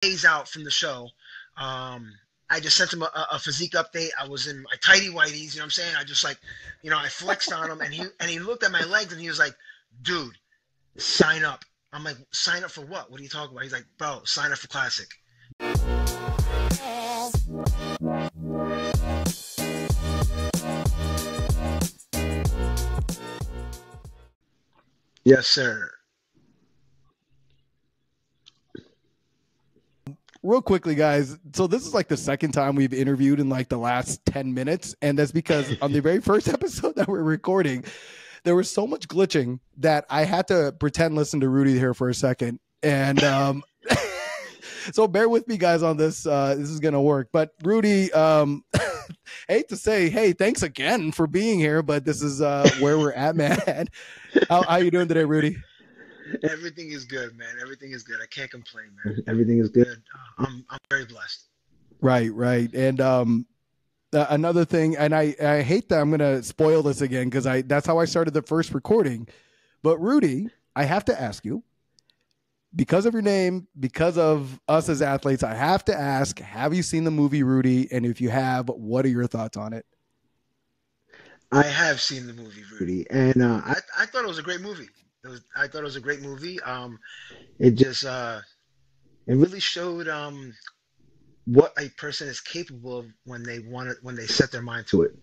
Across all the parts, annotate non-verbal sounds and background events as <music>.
days out from the show. Um, I just sent him a, a, physique update. I was in my tighty whities, you know what I'm saying? I just like, you know, I flexed on him and he and he looked at my legs and he was like, dude, sign up. I'm like, sign up for what? What are you talking about? He's like, bro, sign up for classic. Yes, sir. Real quickly, guys. So this is like the second time we've interviewed in like the last 10 minutes. And that's because <laughs> on the very first episode that we're recording, there was so much glitching that I had to pretend listen to Rudy here for a second. And um <laughs> so bear with me guys on this. Uh this is gonna work. But Rudy, um <laughs> hate to say, hey, thanks again for being here, but this is uh where we're at, man. how how you doing today, Rudy? Everything is good, man. Everything is good. I can't complain, man. <laughs> Everything is good. I'm I'm very blessed. Right, right. And um uh, another thing and I I hate that I'm going to spoil this again because I that's how I started the first recording. But Rudy, I have to ask you because of your name, because of us as athletes, I have to ask, have you seen the movie Rudy and if you have, what are your thoughts on it? I have seen the movie Rudy, and uh, I I thought it was a great movie. It was I thought it was a great movie. Um, it just uh, it really showed um, what a person is capable of when they want it when they set their mind to it.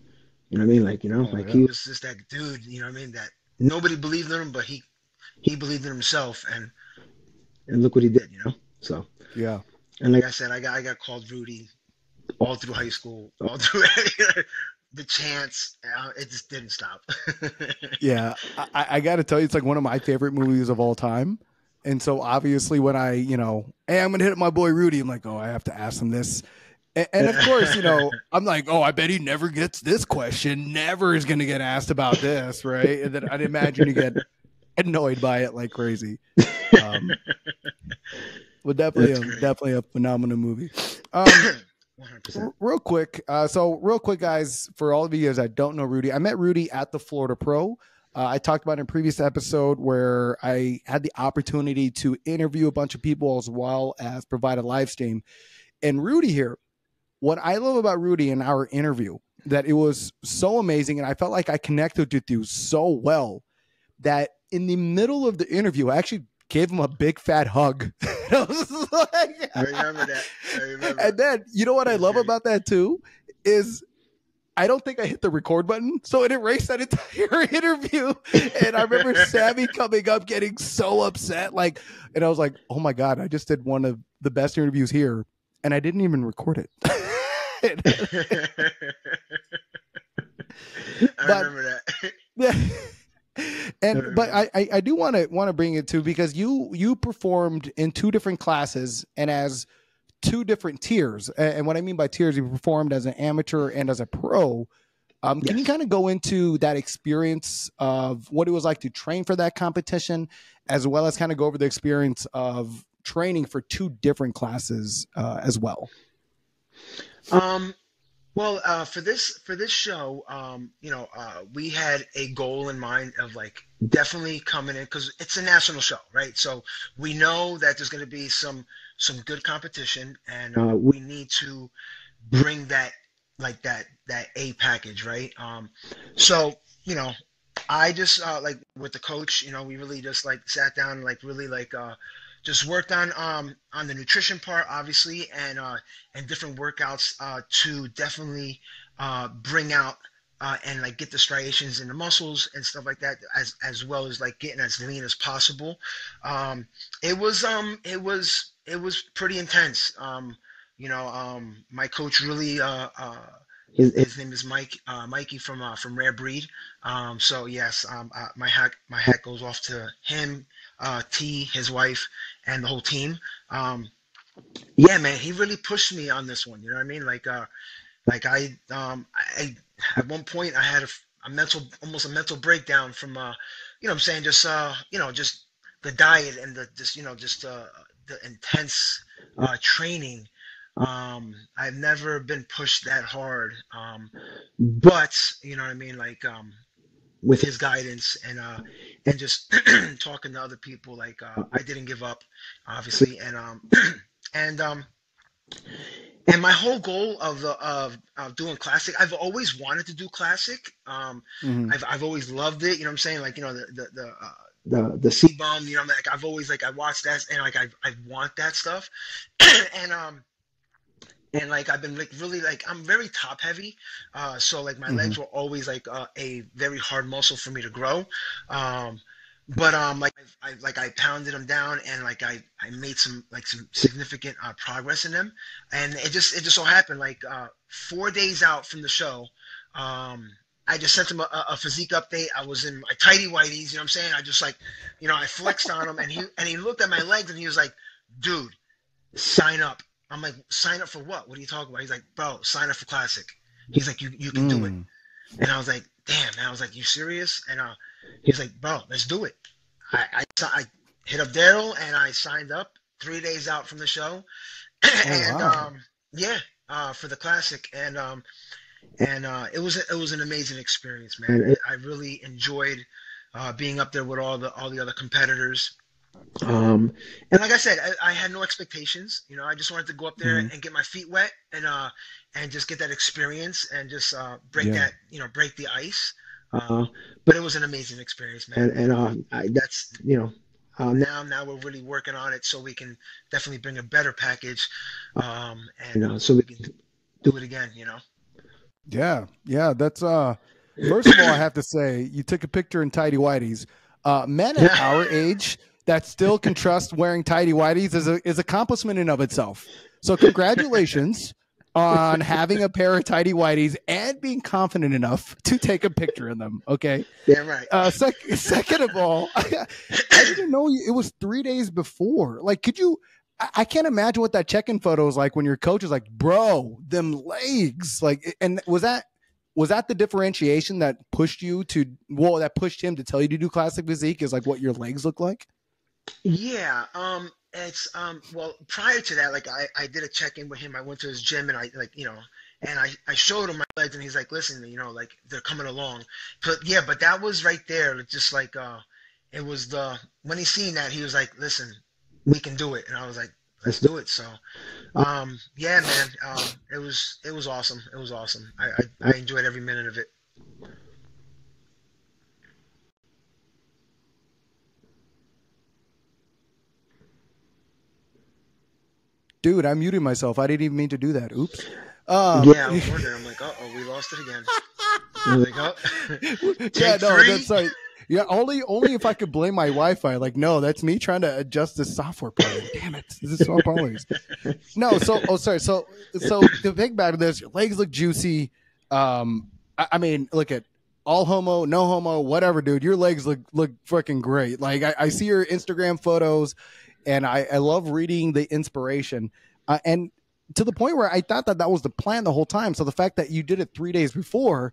You know what I mean? Like you know, oh, like yeah. he was just that dude. You know what I mean? That nobody believed in him, but he he believed in himself, and and look what he did. You know? So yeah. And like I said, I got I got called Rudy all through high school, all through <laughs> the chance. Uh, it just didn't stop. <laughs> yeah, I, I got to tell you, it's like one of my favorite movies of all time. And so obviously, when I, you know, hey, I'm gonna hit my boy Rudy, I'm like, oh, I have to ask him this. And, and of course, you know, <laughs> I'm like, oh, I bet he never gets this question. Never is gonna get asked about this, right? And then I'd imagine you get annoyed by it like crazy. Um, <laughs> but definitely, a, definitely a phenomenal movie. Um, <coughs> 100%. Real quick, uh, so real quick, guys, for all of you guys that don't know Rudy, I met Rudy at the Florida Pro. Uh, I talked about in a previous episode where I had the opportunity to interview a bunch of people as well as provide a live stream. And Rudy here, what I love about Rudy in our interview, that it was so amazing, and I felt like I connected with you so well that in the middle of the interview, I actually gave him a big fat hug. <laughs> <laughs> I was like, I remember that. I remember. And then you know what I love about that too is I don't think I hit the record button, so it erased that entire <laughs> interview. And I remember Sammy <laughs> coming up getting so upset, like, and I was like, "Oh my god, I just did one of the best interviews here, and I didn't even record it." I but, remember that. <laughs> And but I, I do want to want to bring it to because you you performed in two different classes and as two different tiers. And what I mean by tiers, you performed as an amateur and as a pro. Um, yes. Can you kind of go into that experience of what it was like to train for that competition, as well as kind of go over the experience of training for two different classes uh, as well? Um, well, uh, for this for this show, um, you know, uh, we had a goal in mind of like definitely coming in because it's a national show, right? So we know that there's going to be some some good competition, and uh, we need to bring that like that that A package, right? Um, so you know, I just uh, like with the coach, you know, we really just like sat down, like really like uh, just worked on um on the nutrition part obviously and uh and different workouts uh to definitely uh bring out uh and like get the striations in the muscles and stuff like that as as well as like getting as lean as possible. Um it was um it was it was pretty intense. Um you know um my coach really uh uh his, his name is Mike uh, Mikey from uh, from Rare Breed. Um, so yes, um, uh, my hat my hat goes off to him, uh, T, his wife, and the whole team. Um, yeah, man, he really pushed me on this one. You know what I mean? Like, uh, like I, um, I at one point I had a, a mental, almost a mental breakdown from, uh, you know, I'm saying just, uh, you know, just the diet and the, just, you know, just uh, the intense uh, training. Um, I've never been pushed that hard. Um, but you know what I mean? Like, um, with his guidance and uh and just <clears throat> talking to other people like uh, I didn't give up obviously and um <clears throat> and um, and my whole goal of the of, of doing classic, I've always wanted to do classic. Um, mm-hmm. I've I've always loved it. You know what I'm saying? Like you know the the the. Uh, the the C-Bum, you know, like I've always like I watched that and like I I want that stuff, <clears throat> and um, and like I've been like really like I'm very top heavy, uh, so like my mm-hmm. legs were always like uh, a very hard muscle for me to grow, um, but um like I, like I pounded them down and like I I made some like some significant uh, progress in them, and it just it just so happened like uh, four days out from the show, um I just sent him a, a, physique update. I was in my tidy whities, you know what I'm saying? I just like, you know, I flexed on him and he and he looked at my legs and he was like, dude, sign up. I'm like, sign up for what? What are you talking about? He's like, bro, sign up for classic. He's like, you you can mm. do it. Mm. And I was like, damn, man. I was like, you serious? And uh, he's like, bro, let's do it. I, I, I hit up Daryl and I signed up three days out from the show. <clears throat> Oh, and wow. um, yeah, uh, for the classic. And um, and uh, it was it was an amazing experience, man. I really enjoyed uh, being up there with all the all the other competitors. Um, and like I said, I, I, had no expectations. You know, I just wanted to go up there mm-hmm. and get my feet wet and uh, and just get that experience and just uh, break yeah. that you know break the ice. Uh, but it was an amazing experience, man. And, and uh, I, that's you know uh, now now we're really working on it so we can definitely bring a better package um, and uh, so we can do it again you know yeah, yeah. That's uh. First of all, I have to say, you took a picture in tidy whities. Uh, men at <laughs> our age that still can trust wearing tidy whities is a is accomplishment in of itself. So congratulations on having a pair of tidy whities and being confident enough to take a picture in them. Okay. Yeah, right. Uh, sec- second of all, I, <laughs> I didn't know it was three days before. Like, could you? I can't imagine what that check-in photo is like when your coach is like, "Bro, them legs." Like, and was that was that the differentiation that pushed you to? Well, that pushed him to tell you to do classic physique is like what your legs look like. Yeah. Um. It's um. Well, prior to that, like I I did a check-in with him. I went to his gym and I like you know. And I, I showed him my legs and he's like, listen, you know, like they're coming along. But yeah, but that was right there. Just like, uh, it was the, when he seen that, he was like, listen, we can do it. And I was like, let's do it. So, um, yeah, man, um, it was it was awesome. It was awesome. I, I, I enjoyed every minute of it. Dude, I muted myself. I didn't even mean to do that. Oops. Um, yeah, I was <laughs> wondering. I'm like, oh, we lost it again. like, oh. <laughs> yeah, no, that's like yeah, only only if I could blame my Wi-Fi. Like, no, that's me trying to adjust the software problem. Damn it, this is so always. No, so oh sorry. So so the big bad of this, your legs look juicy. Um, I, I, mean, look at all homo, no homo, whatever, dude. Your legs look look freaking great. Like I, I see your Instagram photos, and I I love reading the inspiration. Uh, and to the point where I thought that that was the plan the whole time. So the fact that you did it three days before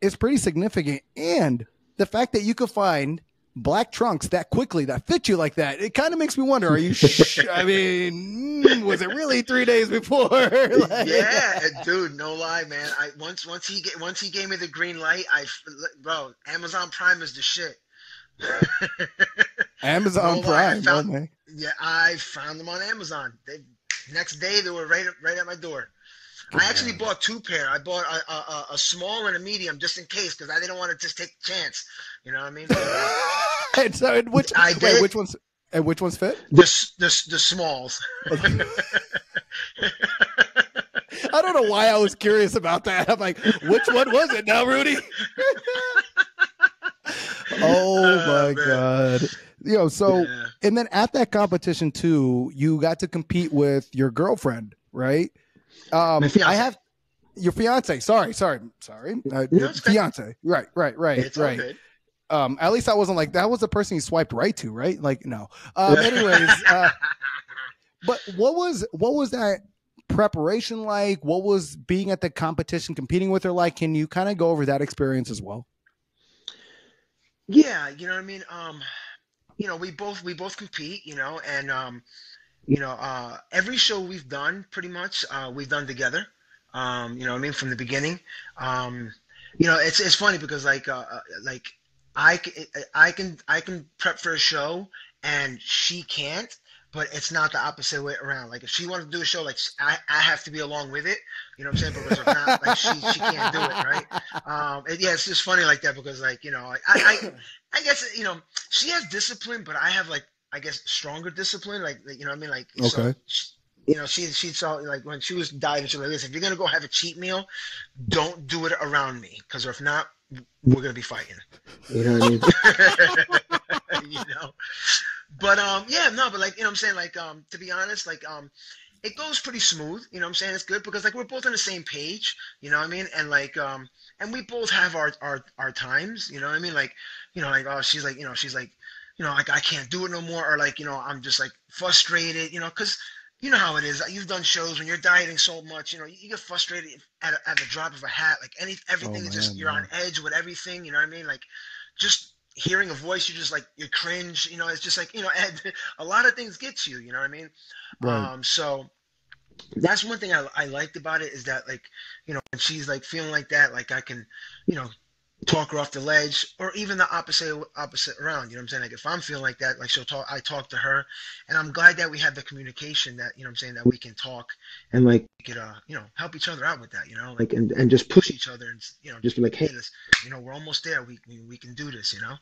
is pretty significant. And the fact that you could find black trunks that quickly that fit you like that, it kind of makes me wonder: Are you? <laughs> Sh- I mean, mm, was it really three days before? <laughs> like, yeah, dude, no lie, man. I once once he once he gave me the green light, I bro, Amazon Prime is the shit. <laughs> Amazon Prime, found, oh, yeah, I found them on Amazon. They, next day they were right right at my door. I actually bought two pair. I bought a, a, a, small and a medium just in case because I didn't want to just take a chance. You know what I mean? <laughs> and so, and which I wait, which ones? And which ones fit? The the, the smalls. <laughs> I don't know why I was curious about that. I'm like, which one was it now, Rudy? <laughs> <laughs> oh my uh, god. You know, so yeah. and then at that competition too, you got to compete with your girlfriend, right? Um, I have your fiance. Sorry, sorry, sorry. Uh, your fiance. Right, right, right, it's right. Um, at least I wasn't like that was the person you swiped right to, right? Like no. Um, anyways, <laughs> uh, but what was what was that preparation like? What was being at the competition, competing with her like? Can you kind of go over that experience as well? Yeah, you know what I mean. Um, you know, we both we both compete, you know, and um, you know, uh, every show we've done, pretty much, uh, we've done together. Um, you know, what I mean, from the beginning. Um, you know, it's it's funny because like uh, uh like I I can I can prep for a show and she can't, but it's not the opposite way around. Like if she wanted to do a show, like I, I have to be along with it. You know what I'm saying? Because if not, like she, she can't do it, right? <laughs> Um, and yeah, it's just funny like that because like you know, I, I, I guess you know she has discipline, but I have like I guess stronger discipline. Like you know what I mean? Like okay. So she, you know, she she saw like when she was dieting, she was like, "Listen, if you're gonna go have a cheat meal, don't do it around me, because if not, we're gonna be fighting." You know what I mean? <laughs> you know, but um, yeah, no, but like you know, what I'm saying like um, to be honest, like um, it goes pretty smooth. You know, what I'm saying it's good because like we're both on the same page. You know what I mean? And like um, and we both have our our our times. You know what I mean? Like you know, like oh, she's like you know, she's like you know, like I can't do it no more, or like you know, I'm just like frustrated. You know, because you know how it is. You've done shows when you're dieting so much, you know, you get frustrated at, a, at the drop of a hat. Like any everything oh, is just you're man. on edge with everything. You know what I mean? Like just hearing a voice, you're just like you cringe. You know, it's just like you know, <laughs> a lot of things get to you. You know what I mean? Right. Um, so that's one thing I, I liked about it is that like you know, when she's like feeling like that, like I can, you know, talk her off the ledge, or even the opposite opposite around. You know what I'm saying? Like if I'm feeling like that, like she'll talk, I talk to her, and I'm glad that we have the communication that you know what I'm saying that we can talk and like we could uh you know help each other out with that. You know, like and, and just push each other and you know just be like, hey, this, you know, we're almost there. We we, we can do this. You know.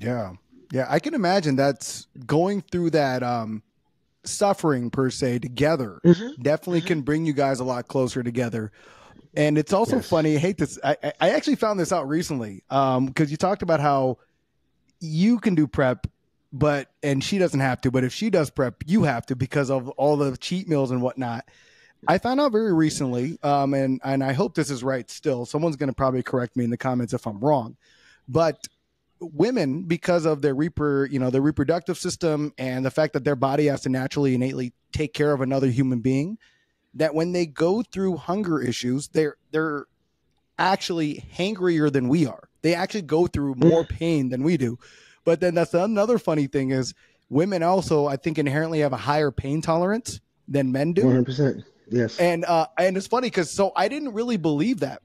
Yeah, yeah, I can imagine that's going through that um suffering per se together mm-hmm. definitely mm-hmm. can bring you guys a lot closer together and it's also yes. funny. I hate this. I, I actually found this out recently because um, you talked about how you can do prep, but and she doesn't have to. But if she does prep, you have to because of all the cheat meals and whatnot. I found out very recently, um, and and I hope this is right. Still, someone's going to probably correct me in the comments if I'm wrong, but women because of their reaper you know their reproductive system and the fact that their body has to naturally innately take care of another human being that when they go through hunger issues, they're they're actually hangrier than we are. They actually go through more pain than we do. But then that's another funny thing is women also I think inherently have a higher pain tolerance than men do. 100%. Yes. And uh and it's funny cuz so I didn't really believe that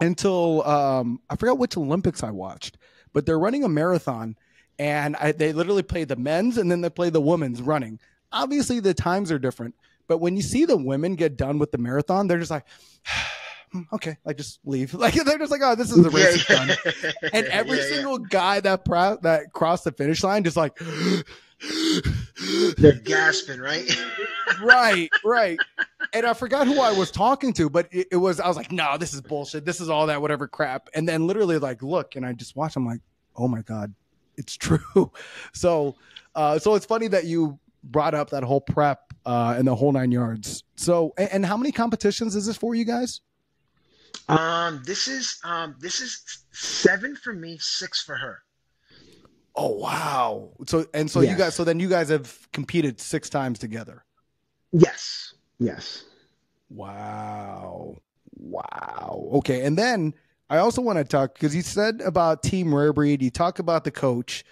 until um I forgot which Olympics I watched, but they're running a marathon and I, they literally play the men's and then they play the women's running. Obviously the times are different, but when you see the women get done with the marathon, they're just like, <sighs> okay, like just leave. <laughs> Like they're just like, oh, this is the race <laughs> yeah, yeah. done. And every yeah, single guy that pro- that crossed the finish line just like they're gasping, right? <gasps> right, right. And I forgot who I was talking to, but it, it, was I was like, no, this is bullshit. This is all that whatever crap. And then literally like look, and I just watch. I'm like, oh my god, it's <laughs> true. So, uh, so it's funny that you brought up that whole prep uh, and the whole nine yards. So, and, and, how many competitions is this for you guys? Um, this is um, this is seven for me, six for her. Oh wow! So and so yes. you guys, so then you guys have competed six times together. Yes. Yes. Wow. Wow. Okay, and then I also want to talk because you said about Team Rare Breed. You talk about the coach.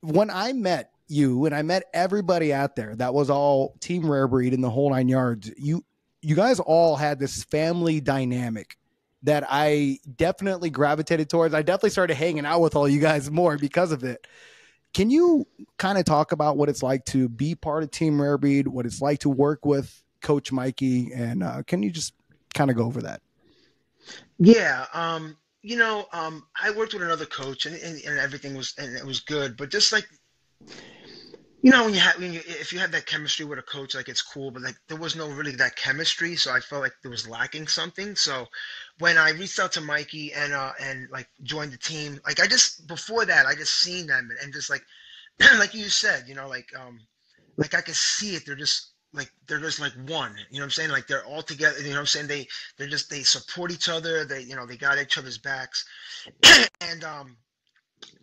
When I met you and I met everybody out there that was all Team Rare Breed in the whole nine yards. You you guys all had this family dynamic that I definitely gravitated towards. I definitely started hanging out with all you guys more because of it. Can you kind of talk about what it's like to be part of Team Rare Breed, what it's like to work with Coach Mikey, and uh, can you just kind of go over that? Yeah, um, you know, um, I worked with another coach, and, and, and everything was and it was good, but just like you know when you have when you if you have that chemistry with a coach like it's cool but like there was no really that chemistry so i felt like there was lacking something. So when i reached out to mikey and uh and like joined the team like i just before that i just seen them and just like <clears throat> like you said you know like um like i could see it. They're just like they're just like one you know what i'm saying? Like they're all together you know what i'm saying? They they're just they support each other. They you know they got each other's backs. <clears throat> And um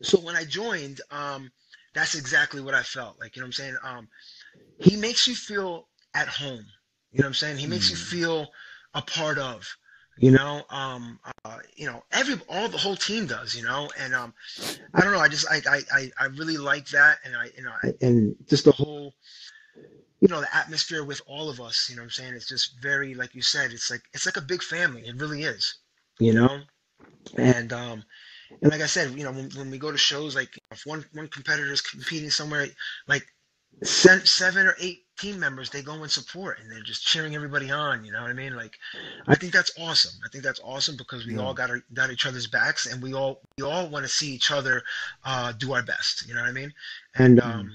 so when i joined um that's exactly what I felt. Like, you know what I'm saying? Um, he makes you feel at home. You know what I'm saying? He makes mm. you feel a part of. You know, um, uh, you know, every all the whole team does. You know, and um, I don't know. I just I I I really like that, and I you know, I, and just the whole you know the atmosphere with all of us you know what i'm saying it's just very like you said it's like it's like a big family it really is you know and um and like I said, you know, when, when we go to shows, like if one one competitor is competing somewhere, like seven or eight team members they go and support and they're just cheering everybody on you know what i mean like i think that's awesome i think that's awesome because we yeah. all got our, got each other's backs and we all we all want to see each other uh, do our best you know what i mean and mm-hmm. um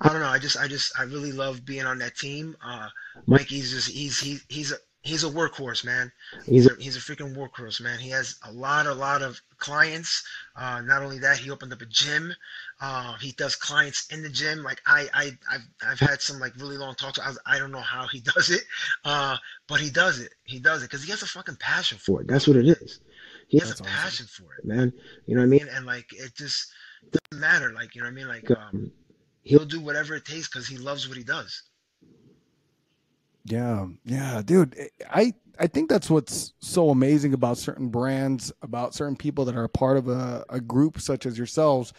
i don't know i just i just i really love being on that team uh mikey's just he's he, he's a he's a workhorse, man. He's a he's a freaking workhorse, man. He has a lot, a lot of clients. Uh, not only that, he opened up a gym. Uh, he does clients in the gym. Like I, I, I've, I've had some like really long talks. I, was, I don't know how he <laughs> does it, uh, but he does it. He does it because he has a fucking passion for it. That's what it is. He has That's a passion awesome. for it, man. You know what I mean? And like it just doesn't matter. Like you know what I mean? Like um, he'll do whatever it takes because he loves what he does. Yeah, yeah, dude. Eh, I I think that's what's so amazing about certain brands, about certain people that are a part of a, a group such as yourselves.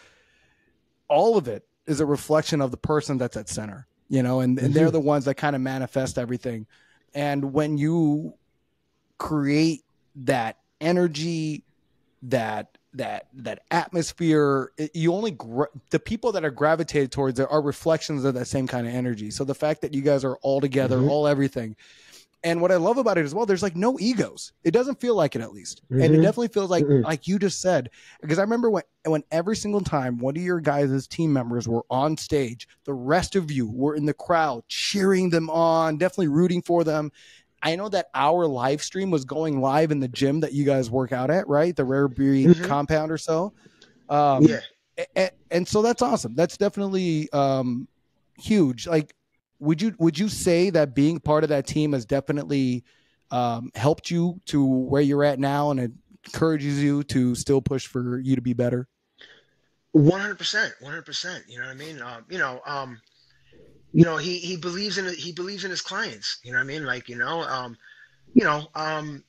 All of it is a reflection of the person that's at center, you know, and, and they're mm-hmm. the ones that kind of manifest everything. And when you create that energy, that that that atmosphere you only gra- the people that are gravitated towards it are reflections of that same kind of energy so the fact that you guys are all together mm-hmm. all everything and what i love about it as well there's like no egos it doesn't feel like it at least mm-hmm. and it mm-hmm. definitely feels like mm-hmm. like you just said because i remember when when every single time one of your guys' team members were on stage the rest of you were in the crowd cheering them on definitely rooting for them I know that our live stream was going live in the gym that you guys work out at, right? The Rare Breed mm-hmm. compound or so. Um, yeah. And, and, so that's awesome. That's definitely um, huge. Like, would you would you say that being part of that team has definitely um, helped you to where you're at now, and it encourages you to still push for you to be better? One hundred percent, one hundred percent. You know what I mean? Um, you know, um, you know he he believes in he believes in his clients you know what i mean? Like you know um you know um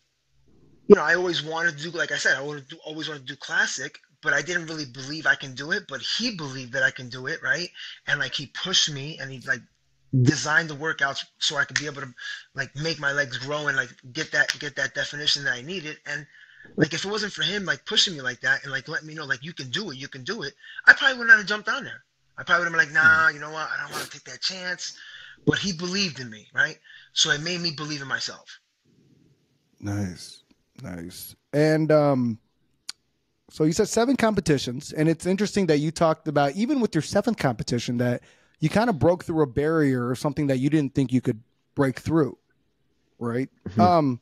you know i always wanted to do like i said i do, always wanted to do classic but i didn't really believe i can do it but he believed that i can do it right? And like he pushed me and he like designed the workouts so i could be able to like make my legs grow and like get that get that definition that i needed. And like if it wasn't for him like pushing me like that and like letting me know like you can do it you can do it i probably would not have jumped on there I probably would have been like, nah, you know what? I don't want to take that chance. But he believed in me, right? So it made me believe in myself. Nice. Nice. And um so you said seven competitions, and it's interesting that you talked about even with your seventh competition that you kind of broke through a barrier or something that you didn't think you could break through. Right? Mm-hmm. Um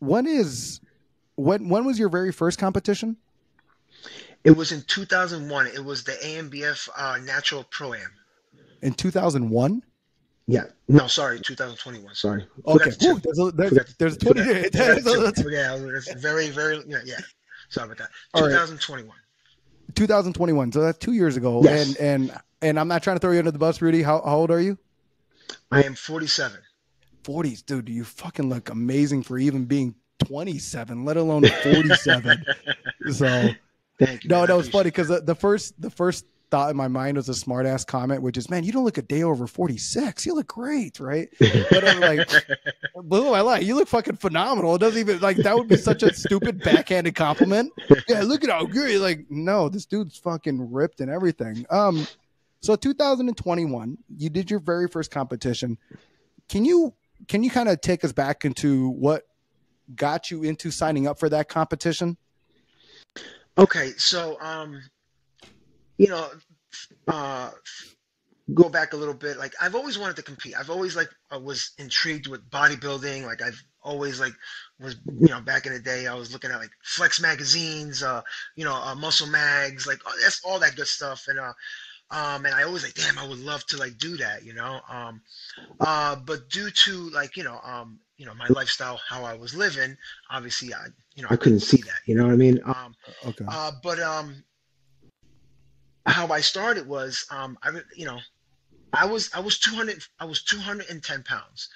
when is when when was your very first competition? It was in 2001. It was the AMBF uh, Natural Pro Am. In 2001? Yeah. No, sorry, 2021. Sorry. Okay. Ooh, there's a, there's, there's 20. <laughs> yeah, it's very, very, yeah, yeah. Sorry about that. 2021. Right. 2021. So that's two years ago. Yes. And and and I'm not trying to throw you under the bus, Rudy. How, how old are you? I am 47. 40s, dude. Do you fucking look amazing for even being 27, let alone 47. <laughs> so Thank you. No, no, it's funny because the, the first the first thought in my mind was a smart ass comment, which is, man, you don't look a day over 46. You look great, right? But I'm like, blew my life. You look fucking phenomenal. It doesn't even like that would be such a stupid backhanded compliment. <laughs> Yeah, look at how good. You're like, no, this dude's fucking ripped and everything. Um, so 2021, you did your very first competition. Can you can you kind of take us back into what got you into signing up for that competition? Okay, so um, you know, uh, go back a little bit. Like I've always wanted to compete. I've always like I was intrigued with bodybuilding. Like I've always like was you know back in the day I was looking at like Flex magazines, uh, you know, uh, Muscle Mags, like oh, that's all that good stuff. And uh, um, and I always like, damn, I would love to like do that, you know. Um, uh, but due to like you know, um, you know, my lifestyle, how I was living, obviously, I you know, I couldn't see that. You know what I mean? Um, okay. Uh, but um, how I started was um, I you know, I was I was two hundred I was two hundred and ten pounds.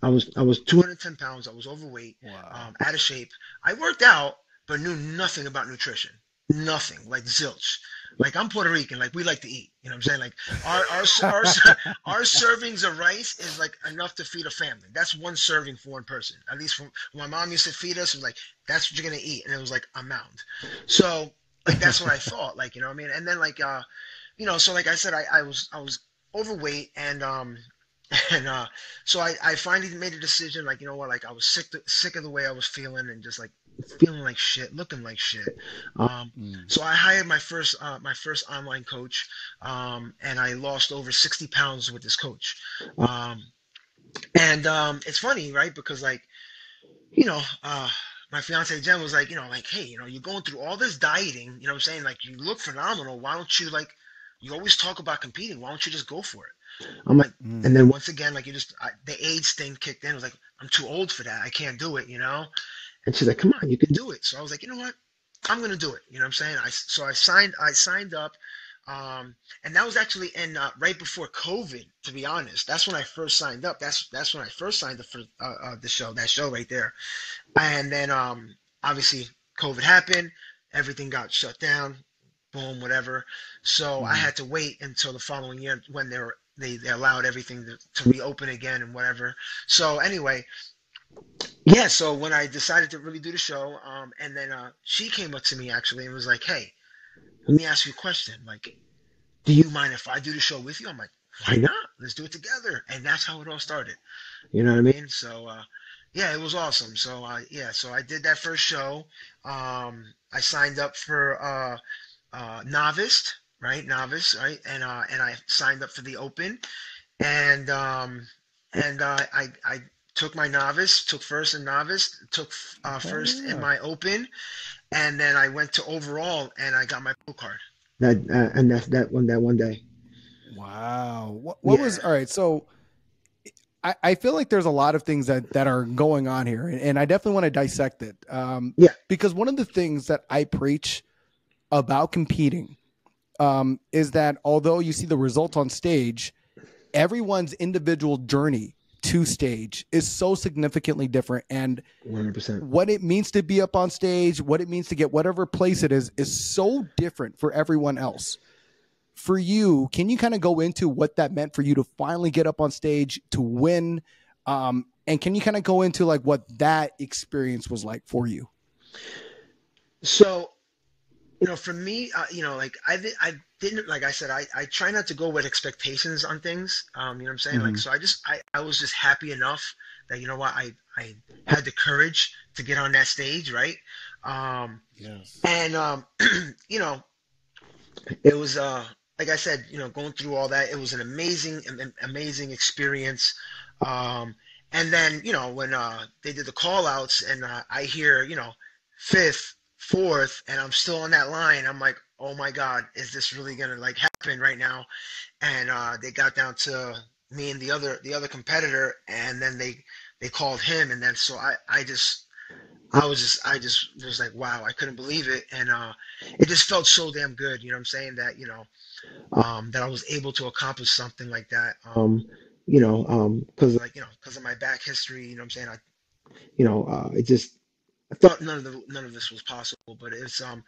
I was I was two hundred ten pounds. I was overweight, wow. um, out of shape. I worked out, but knew nothing about nutrition. Nothing, like zilch. Like I'm Puerto Rican, like we like to eat. You know what I'm saying? Like our our our, <laughs> our servings of rice is like enough to feed a family. That's one serving for one person. At least from my mom used to feed us, it was like that's what you're gonna eat, and it was like a mound. So like that's what I thought. Like you know what I mean? And then like uh, you know, so like I said, I I was I was overweight and um <laughs> and uh so I I finally made a decision like you know what like I was sick to, sick of the way I was feeling and just like feeling like shit, looking like shit. Um, mm. So I hired my first uh, my first online coach, um, and I lost over sixty pounds with this coach. Um, and um, it's funny, right? Because like, you know, uh, my fiance Jen was like, you know, like, hey, you know, you're going through all this dieting. You know what I'm saying? Like, you look phenomenal. Why don't you like? You always talk about competing. Why don't you just go for it? I'm like, mm. and then once again, like you just I, the age thing kicked in. I was like, I'm too old for that. I can't do it. You know. And she's like, come on, you can do it. So I was like, you know what? I'm gonna do it. You know what I'm saying? I so I signed I signed up. Um, and that was actually in uh, right before COVID. To be honest, that's when I first signed up. That's that's when I first signed up for uh, uh, the show. That show right there. And then um, obviously COVID happened. Everything got shut down. Boom, whatever. So mm-hmm. I had to wait until the following year when they were they, they allowed everything to, to reopen again and whatever. So anyway, yeah, so when I decided to really do the show, um, and then uh, she came up to me actually and was like, "Hey, let me ask you a question. Like, do you mind if I do the show with you?" I'm like, "Why not? Let's do it together." And that's how it all started. You know what I mean? So, uh, yeah, it was awesome. So, uh, yeah, so I did that first show. Um, I signed up for uh, uh, novice, right? Novice, right? And uh, and I signed up for the open, and um, and uh, I I took my novice, took first in novice, took uh, first oh, yeah. in my open, and then I went to overall and I got my pro card. That uh, and that's that one that one day. Wow. What, what yeah. was all right? So I, I feel like there's a lot of things that that are going on here, and, and I definitely want to dissect it. Um, yeah. Because one of the things that I preach about competing um, is that although you see the results on stage, everyone's individual journey to stage is so significantly different and 100%. what it means to be up on stage what it means to get whatever place it is is so different for everyone else. For you can you kind of go into what that meant for you to finally get up on stage to win? Um, and can you kind of go into like what that experience was like for you? So you know, for me, uh, you know, like I, I didn't, like I said, I, I try not to go with expectations on things. Um, you know what I'm saying? Mm-hmm. Like, so I just, I, I was just happy enough that, you know what, I, I had the courage to get on that stage. Right. Um, yes. and, um, <clears throat> you know, it was, uh, like I said, you know, going through all that, it was an amazing, amazing experience. Um, and then, you know, when, uh, they did the call outs and, uh, I hear, you know, fifth, fourth and I'm still on that line, I'm like, oh my God, is this really gonna like happen right now? And uh, they got down to me and the other the other competitor, and then they they called him, and then so I I just I was just I just was like wow I couldn't believe it and uh it just felt so damn good you know what I'm saying that you know um that I was able to accomplish something like that um you know um because like you know because of my back history you know what I'm saying I you know uh it just I thought none of the none of this was possible, but it's um,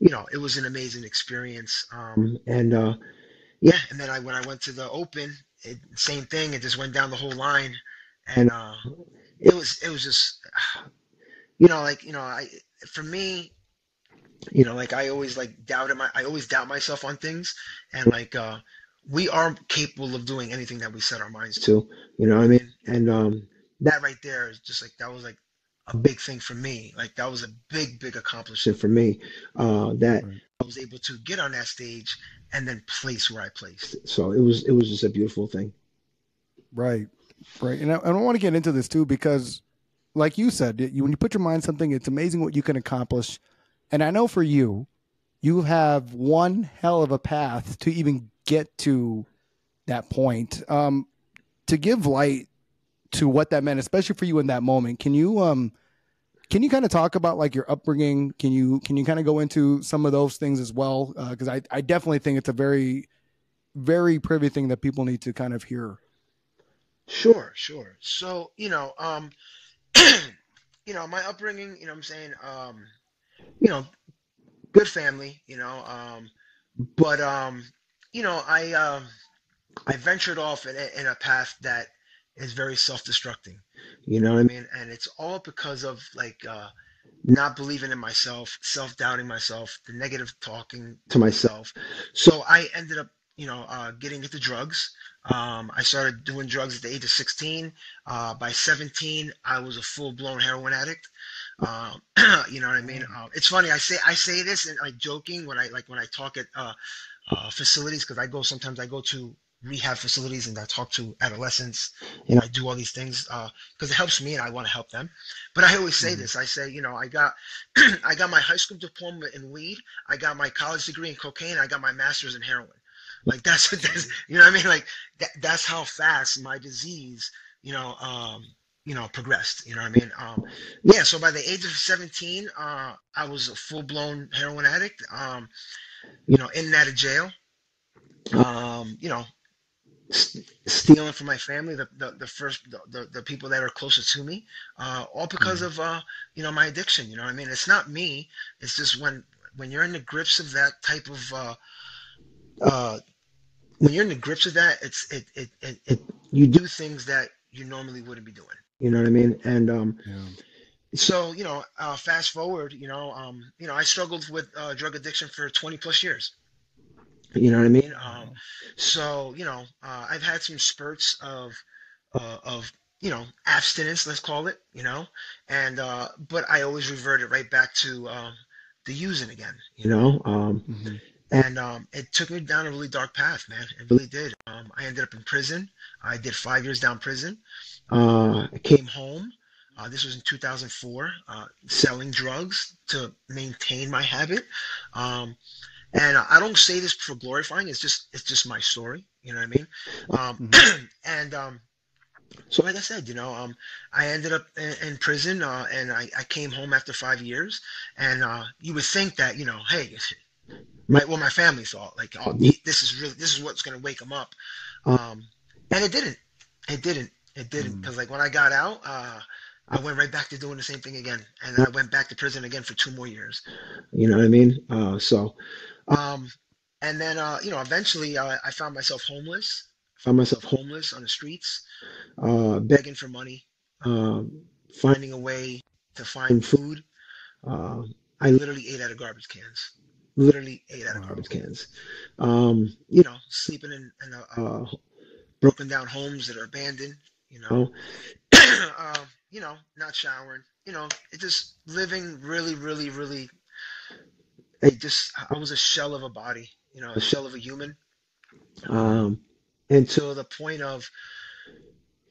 you know, it was an amazing experience. Um, and uh, yeah, and then I when I went to the Open, it, same thing. It just went down the whole line, and uh, it was it was just, <sighs> you know, like you know, I for me, you know, like I always like doubted my I always doubt myself on things, and like uh, we are capable of doing anything that we set our minds to. You know what I mean? And um, that right there is just like that was like a big thing for me. Like that was a big, big accomplishment for me. Uh, that right. I was able to get on that stage and then place where I placed. So it was it was just a beautiful thing. Right, right, and I, I want to get into this too because, like you said, you, when you put your mind something, it's amazing what you can accomplish. And I know for you, you have one hell of a path to even get to that point. Um, to give light to what that meant, especially for you in that moment. Can you um can you kind of talk about like your upbringing? Can you can you kind of go into some of those things as well? Because uh, I I definitely think it's a very very privy thing that people need to kind of hear. Sure, sure. So you know, um, <clears throat> you know, my upbringing. You know, I'm saying, um, you know, good family. You know, um, but um, you know, I um, I ventured off in, in a path that is very self-destructing. You know what I mean? And it's all because of like uh, not believing in myself, self-doubting myself, the negative talking to myself. So I ended up you know, uh, getting into drugs. Um, I started doing drugs at the age of 16. Uh, by 17, I was a full-blown heroin addict. Um, <clears throat> you know what I mean? Uh, it's funny. I say I say this and like joking when I like when I talk at uh, uh, facilities because I go sometimes I go to rehab facilities and I talk to adolescents and I do all these things because it helps me and I want to help them. But I always say Mhm. this. I say, you know, I got <clears throat> I got my high school diploma in weed. I got my college degree in cocaine. I got my master's in heroin. Like <laughs> that's that's you know what I mean? Like that, that's how fast my disease, you know, um, you know, progressed. You know what I mean? Um, yeah. So by the age of 17, uh, I was a full blown heroin addict. Um, you know, in and out of jail. Um, you know, st- stealing from my family, the the, the first the, the, the people that are closest to me, uh, all because Mhm. of uh, you know my addiction. You know what I mean? It's not me. It's just when when you're in the grips of that type of uh, uh, when you're in the grips of that, it's it it, it it you do things that you normally wouldn't be doing. You know what I mean? And um, Yeah. so you know, uh, fast forward, you know, um, you know, I struggled with uh, drug addiction for 20 plus years. You know what I mean? Um, so you know, uh, I've had some spurts of uh, of you know abstinence, let's call it, you know, and uh, but I always reverted right back to um, the using again, you know. Um, Mhm. and um, it took me down a really dark path, man. It really did. Um, I ended up in prison. I did five years down prison. Uh, I came home. Uh, this was in 2004, uh, selling drugs to maintain my habit. Um, and I don't say this for glorifying. It's just it's just my story. You know what I mean? Um, <clears throat> and um, so, like I said, you know, um, I ended up in, in prison, uh, and I, I came home after five years. And uh, you would think that, you know, hey, my well, my family thought like, oh, this is really this is what's gonna wake them up. Um, and it didn't. It didn't. It didn't. Mm. Because like when I got out, uh, I went right back to doing the same thing again, and I went back to prison again for two more years. You know what I mean? Uh, so, um, and then uh, you know, eventually uh, I found myself homeless. Found myself homeless on the streets, uh, begging for money, um, finding a way to find food. Uh, I literally ate out of garbage cans. Literally ate out of garbage cans. Um, you know, sleeping in, in a, uh, broken down homes that are abandoned. You know, <coughs> um, you know, not showering. You know, it just living really, really, really. It just I was a shell of a body. You know, a shell of a human. Um, until the point of,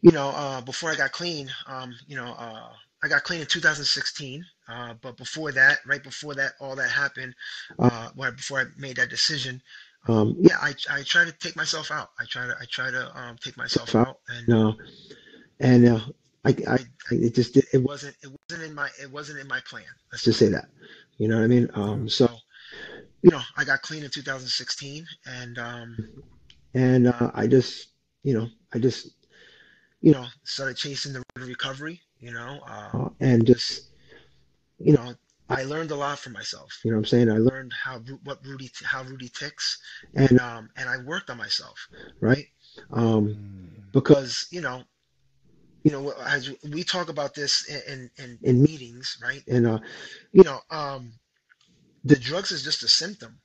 you know, uh, before I got clean, um, you know, uh, I got clean in 2016. Uh, but before that, right before that, all that happened, uh, before I made that decision, um, yeah, I, I try to take myself out. I try to I try to um, take myself out, and uh, and uh, I, I, I it just it wasn't it wasn't in my it wasn't in my plan. Let's just say that. You know what I mean? Um, so, you know, I got clean in 2016, and um, and uh, I just you know I just you know started chasing the recovery. You know, uh, and just you know I learned a lot from myself. You know what I'm saying? I learned how what Rudy how Rudy ticks, and um and I worked on myself, right? Um, Mm. because you know, you know, as we talk about this in in, in meetings, right? And uh, you know, um, the drugs is just a symptom.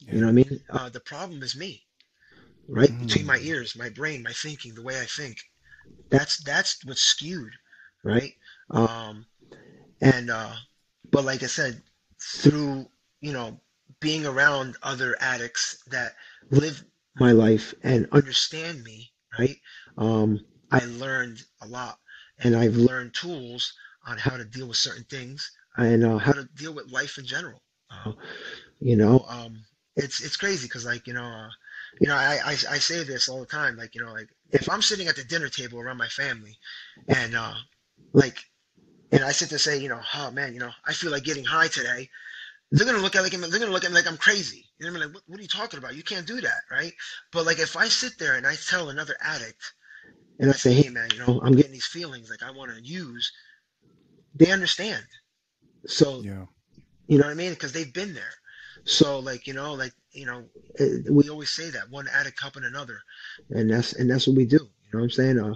You know what I mean? Uh, the problem is me, right? Mm. Between my ears, my brain, my thinking, the way I think. That's that's what's skewed, right? Um, and uh, but like I said, through you know being around other addicts that live my life and understand me, right? Um, I learned a lot, and I've learned tools on how to deal with certain things and uh, how to deal with life in general. Uh, you know, um, it's it's crazy because like you know, uh, you know, I, I I say this all the time, like you know, like if I'm sitting at the dinner table around my family, and uh, like, and I sit there say, you know, oh man, you know, I feel like getting high today. They're gonna look at like they're gonna look at me like I'm crazy. You know what I mean? Like, what, what are you talking about? You can't do that, right? But like if I sit there and I tell another addict, and I say, hey man, you know, I'm getting these feelings like I want to use, they understand. So Yeah. you know what I mean? Because they've been there. So like you know, like you know, eh, we always say that one addict and another, and that's and that's what we do. You know what I'm saying? Uh,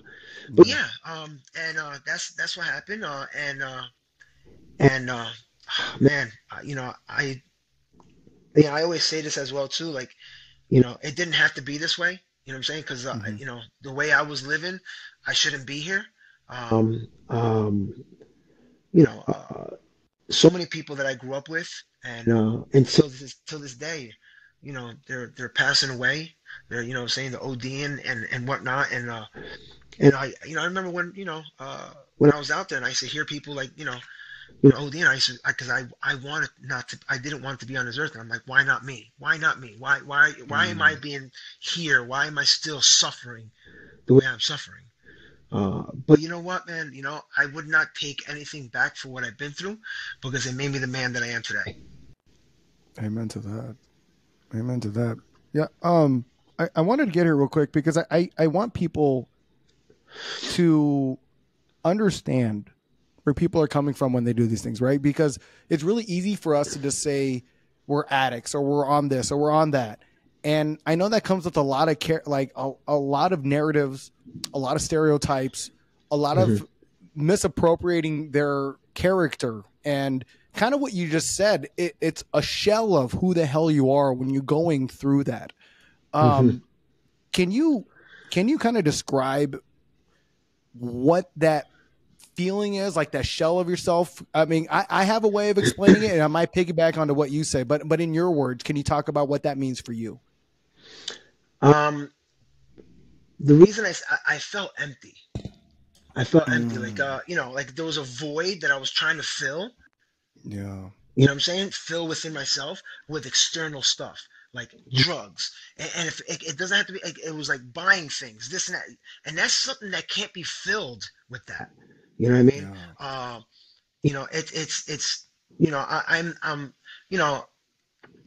but yeah, um, and uh, that's that's what happened. Uh, and uh, and uh, <sighs> man, you know, I yeah, I always say this as well too. Like, you know, it didn't have to be this way. You know what I'm saying? Because uh, Mhm. you know the way I was living, I shouldn't be here. Um, Um, um, you know, uh, so many people that I grew up with, and uh, and so till this till this day, you know, they're they're passing away. They're you know saying the ODing and and whatnot, and uh, and I you know I remember when you know uh when I was out there and I used to hear people like you know you know ODing, I said because I I wanted not to I didn't want to be on this earth, and I'm like why not me? Why not me? Why why why am I being here? Why am I still suffering the way I'm suffering? uh, But you know what, man? You know, I would not take anything back for what I've been through because it made me the man that I am today. Amen to that. Amen to that. Yeah. Um, I, I wanted to get here real quick because I, I, I want people to understand where people are coming from when they do these things, right? Because it's really easy for us to just say we're addicts or we're on this or we're on that. And I know that comes with a lot of care, like a, a lot of narratives, a lot of stereotypes, a lot of misappropriating their character and kind of what you just said. It, it's a shell of who the hell you are when you're going through that. Um, Can you can you kind of describe what that feeling is, like that shell of yourself? I mean, I, I have a way of explaining it, and I might piggyback onto what you say, but but in your words, can you talk about what that means for you? Um, the reason I I felt empty, I felt empty, Mm. like uh, you know, like there was a void that I was trying to fill. Yeah. You know what I'm saying? Fill within myself with external stuff like drugs, and, and if it, it doesn't have to be, like, it was like buying things, this and that, and that's something that can't be filled with that. You know what I mean? Yeah. uh, you know, it's it's it's you know, I, I'm I'm you know,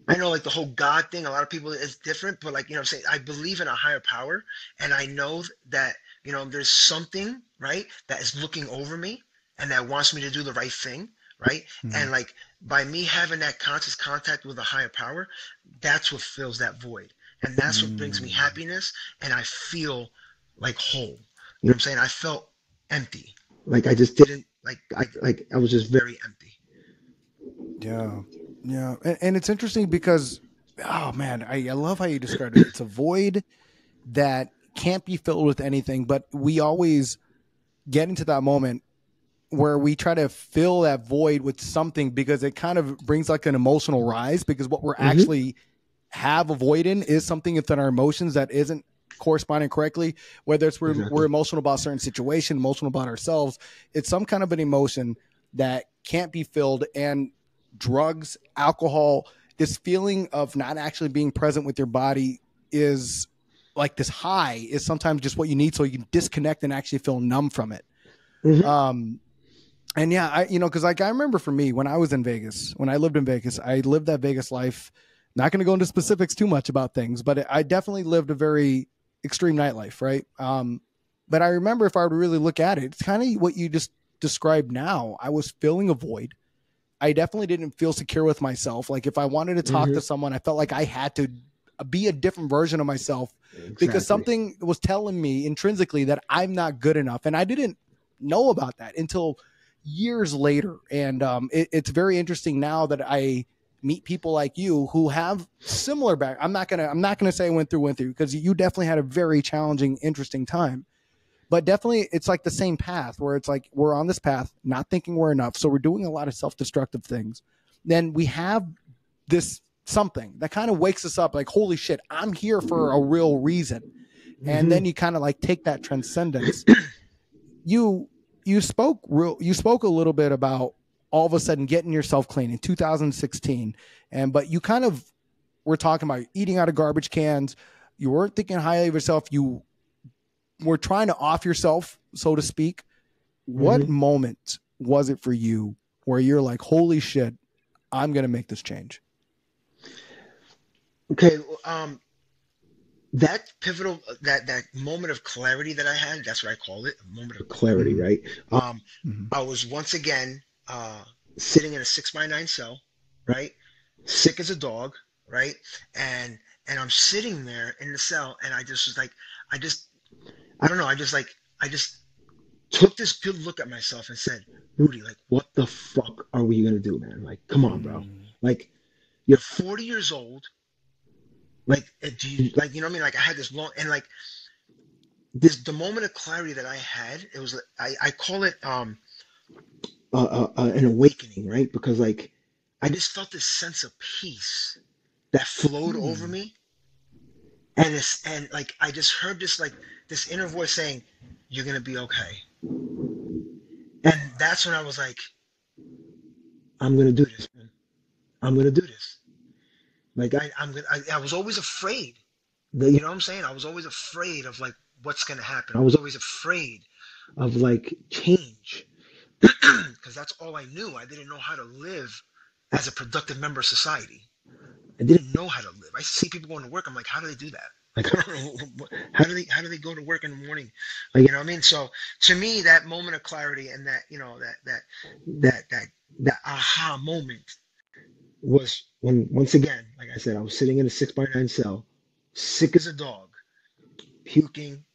I know like the whole God thing. A lot of people is different, but like you know, I'm saying I believe in a higher power, and I know that you know there's something right that is looking over me and that wants me to do the right thing, right? Mhm. And like by me having that conscious contact with a higher power, that's what fills that void, and that's what brings me Mm. happiness, and I feel like whole. You know what I'm saying? I felt empty. Like I just Didn't like I like I was just very empty. Yeah, yeah, and, and it's interesting because, oh man, I, I love how you described it. It's a void that can't be filled with anything, but we always get into that moment where we try to fill that void with something because it kind of brings like an emotional rise because what we're Mhm. actually have a void in is something within our emotions that isn't corresponding correctly whether it's we're, Exactly. we're emotional about a certain situation emotional about ourselves it's some kind of an emotion that can't be filled and drugs alcohol this feeling of not actually being present with your body is like this high is sometimes just what you need so you can disconnect and actually feel numb from it Mhm. um and yeah i you know because like i remember for me when i was in vegas when i lived in vegas i lived that vegas life not going to go into specifics too much about things but i definitely lived a very extreme nightlife right um but i remember if i were to really look at it it's kind of what you just described now i was filling a void i definitely didn't feel secure with myself like if i wanted to talk Mhm. to someone i felt like i had to be a different version of myself Exactly. because something was telling me intrinsically that I'm not good enough, and I didn't know about that until years later. And um, it, it's very interesting now that I meet people like you who have similar back. I'm not gonna I'm not gonna say I went through went through because you definitely had a very challenging, interesting time. But definitely, it's like the same path where it's like we're on this path, not thinking we're enough, so we're doing a lot of self destructive things. Then we have this something that kind of wakes us up like holy shit i'm here for a real reason and Mhm. then you kind of like take that transcendence you you spoke real you spoke a little bit about all of a sudden getting yourself clean in 2016 and but you kind of were talking about eating out of garbage cans you weren't thinking highly of yourself you were trying to off yourself so to speak what Mhm. moment was it for you where you're like holy shit i'm gonna make this change Okay, um, that pivotal, that that moment of clarity that I had, that's what I call it, a moment of clarity, right? Um, Mhm. I was once again uh, sitting in a six by nine cell, right? Sick as a dog, right? And and I'm sitting there in the cell, and I just was like, I just, I don't know, I just like, I just took this good look at myself and said, Rudy, like, What the fuck are we gonna do, man? Like, come on, bro. Mm. Like, you're 40 years old, Like, uh, do you like you know what I mean? Like I had this long and like this the moment of clarity that I had. It was I I call it um uh, uh, an awakening, right? Because like I just felt this sense of peace that flowed over Hmm. me, and it's and like I just heard this like this inner voice saying, "You're gonna be okay," and that's when I was like, "I'm gonna do this, man. I'm gonna do this." Like I I'm gonna I, I was always afraid. The- You know what I'm saying? I was always afraid of like what's gonna happen. I was always afraid of like change <clears throat> because that's all I knew. I didn't know how to live as a productive member of society. I didn't know how to live. I see people going to work. I'm like, how do they do that? <laughs> Like, How do they how do they go to work in the morning? Like, you know what I mean? So to me, that moment of clarity and that you know that that that that that aha moment was when once again, like I said, I was sitting in a six by nine cell, sick as a dog, puking,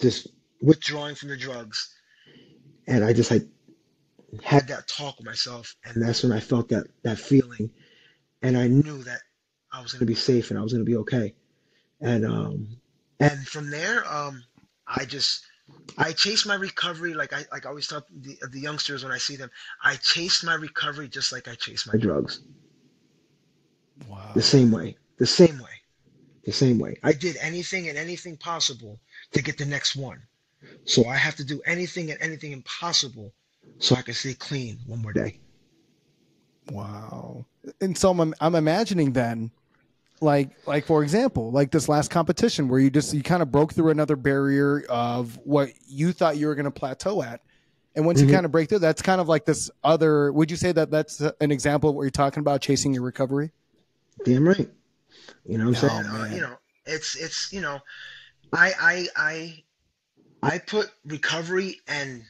just withdrawing from the drugs, and I just like had that talk with myself, and that's when I felt that that feeling, and I knew that I was gonna be safe and I was gonna be okay, and um, and from there, um, I just I chased my recovery like I like I always tell the, the youngsters when I see them, I chased my recovery just like I chased my drugs, Wow. the same way, the same way, the same way. I did anything and anything possible to get the next one, so I have to do anything and anything impossible so I can stay clean one more day. Wow. And so I'm I'm imagining then like like for example, like this last competition where you just you kind of broke through another barrier of what you thought you were going to plateau at. And once Mhm. you kind of break through, that's kind of like this other would you say that that's an example of what you're talking about chasing your recovery? Damn right. You know what I'm Oh, saying? Uh, you know, it's it's you know, I I I I put recovery and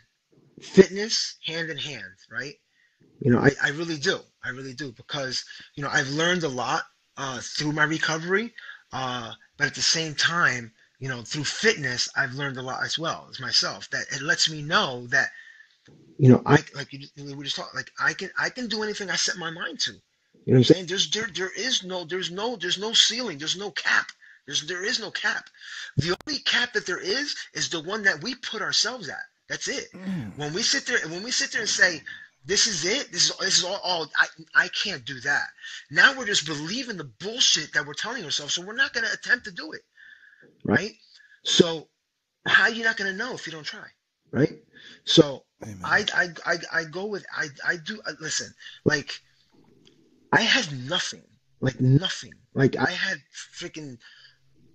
fitness hand in hand, right? You know, I, I really do. I really do because you know I've learned a lot uh, through my recovery, uh, but at the same time, you know, through fitness, I've learned a lot as well as myself. That it lets me know that you know I like you, we were just talking like I can I can do anything I set my mind to. You know what I'm saying? There's there there is no there's no there's no ceiling. There's no cap. There's there is no cap. The only cap that there is is the one that we put ourselves at. That's it. When we sit there when we sit there and say this is it, this is this is all, all I I can't do that. Now we're just believing the bullshit that we're telling ourselves, so we're not going to attempt to do it, right? So how you not going to know if you don't try, right? So Amen. I I I, I go with I I do uh, listen like I had nothing like nothing like I had freaking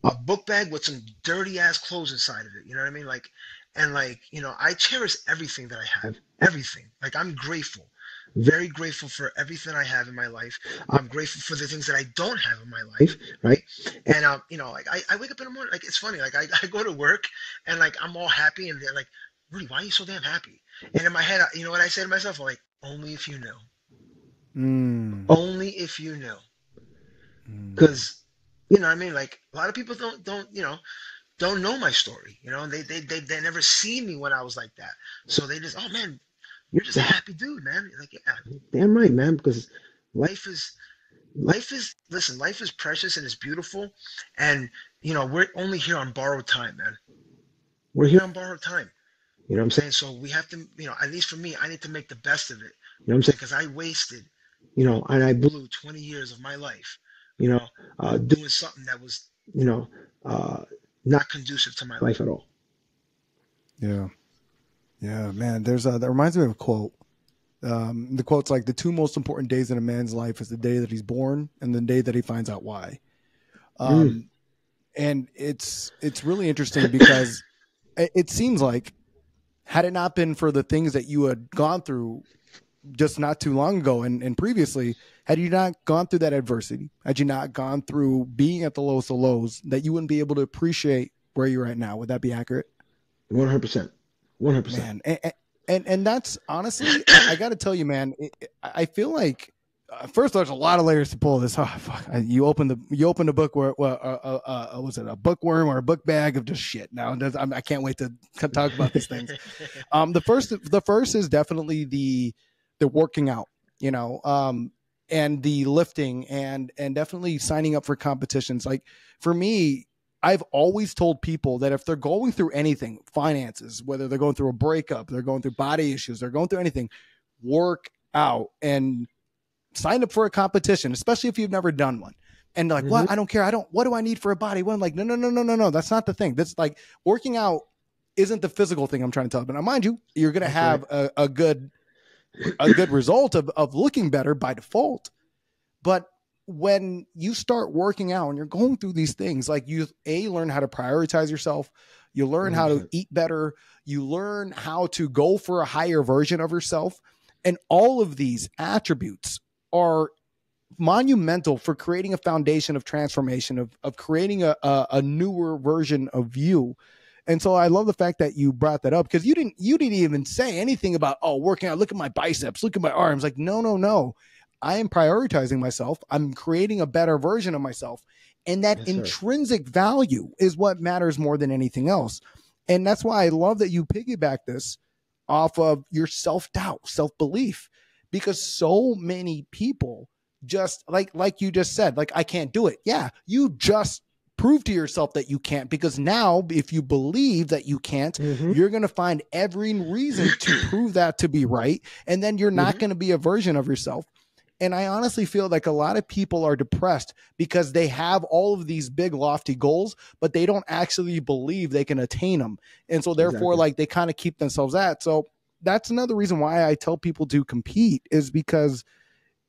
a book bag with some dirty ass clothes inside of it you know what I mean like and like you know I cherish everything that I have everything like I'm grateful very grateful for everything I have in my life I'm grateful for the things that I don't have in my life right and um you know like I, I wake up in the morning like it's funny like I, <laughs> I go to work and like I'm all happy and they're like Rudy why are you so damn happy and in my head, I- you know what I say to myself? I'm like, only if you know. Mm. Only if you knew. Mm. Because, you know I mean? Like, a lot of people don't, don't you know, don't know my story. You know, they, they, they, they never seen me when I was like that. So they just, oh man, you're just a happy dude, man. Like, yeah, damn right, man. Because life is, life is, listen, life is precious and it's beautiful. And, you know, we're only here on borrowed time, man. We're here on borrowed time. You know what I'm saying? So we have to, you know, at least for me, I need to make the best of it. You know what I'm saying? Because I wasted, you know, and I blew 20 years of my life, you know, uh, doing something that was, you know, uh, not conducive to my life at all. Yeah. Yeah, man. There's a that reminds me of a quote. Um, the quote's like the two most important days in a man's life is the day that he's born and the day that he finds out why. Um, and it's it's really interesting because <coughs> it, it seems like had it not been for the things that you had gone through just not too long ago and, and previously, had you not gone through that adversity, had you not gone through being at the lowest of lows, that you wouldn't be able to appreciate where you're at now. Would that be accurate? 100%. 100%. and and, and that's honestly i, got to tell you man it, it- i feel like uh, first there's a lot of layers to pull this <laughs> oh, fuck. You open the you open a book where well, uh, uh, uh, was it a bookworm or a book bag of just shit now i can't wait to <laughs> talk about these things <laughs> um the first the first is definitely the the working out you know um and the lifting and and definitely signing up for competitions like for me I've always told people that if they're going through anything, finances, whether they're going through a breakup, they're going through body issues, they're going through anything, work out and sign up for a competition, especially if you've never done one. And like, mm-hmm. what? I don't care. I don't, what do I need for a body? What? I'm like, no, no, no, no, no, no. That's not the thing. That's like working out isn't the physical thing I'm trying to tell. But now, mind you, you're going to have right. a, a good, a good result of, of looking better by default. But when you start working out and you're going through these things, like you a learn how to prioritize yourself, you learn mm-hmm. how to eat better, you learn how to go for a higher version of yourself, and all of these attributes are monumental for creating a foundation of transformation of of creating a, a, a newer version of you. And so I love the fact that you brought that up because you didn't you didn't even say anything about oh working out look at my biceps look at my arms like no no no I am prioritizing myself. I'm creating a better version of myself. And that yes, intrinsic value is what matters more than anything else. And that's why I love that you piggyback this off of your self doubt, self belief, because so many people just like, like you just said, like, I can't do it. Yeah. You just prove to yourself that you can't because now if you believe that you can't mm-hmm. you're going to find every reason to <clears throat> prove that to be right and then you're not mm-hmm. going to be a version of yourself and I honestly feel like a lot of people are depressed because they have all of these big, lofty goals, but they don't actually believe they can attain them. And so, therefore, exactly. like they kind of keep themselves at. So, that's another reason why I tell people to compete is because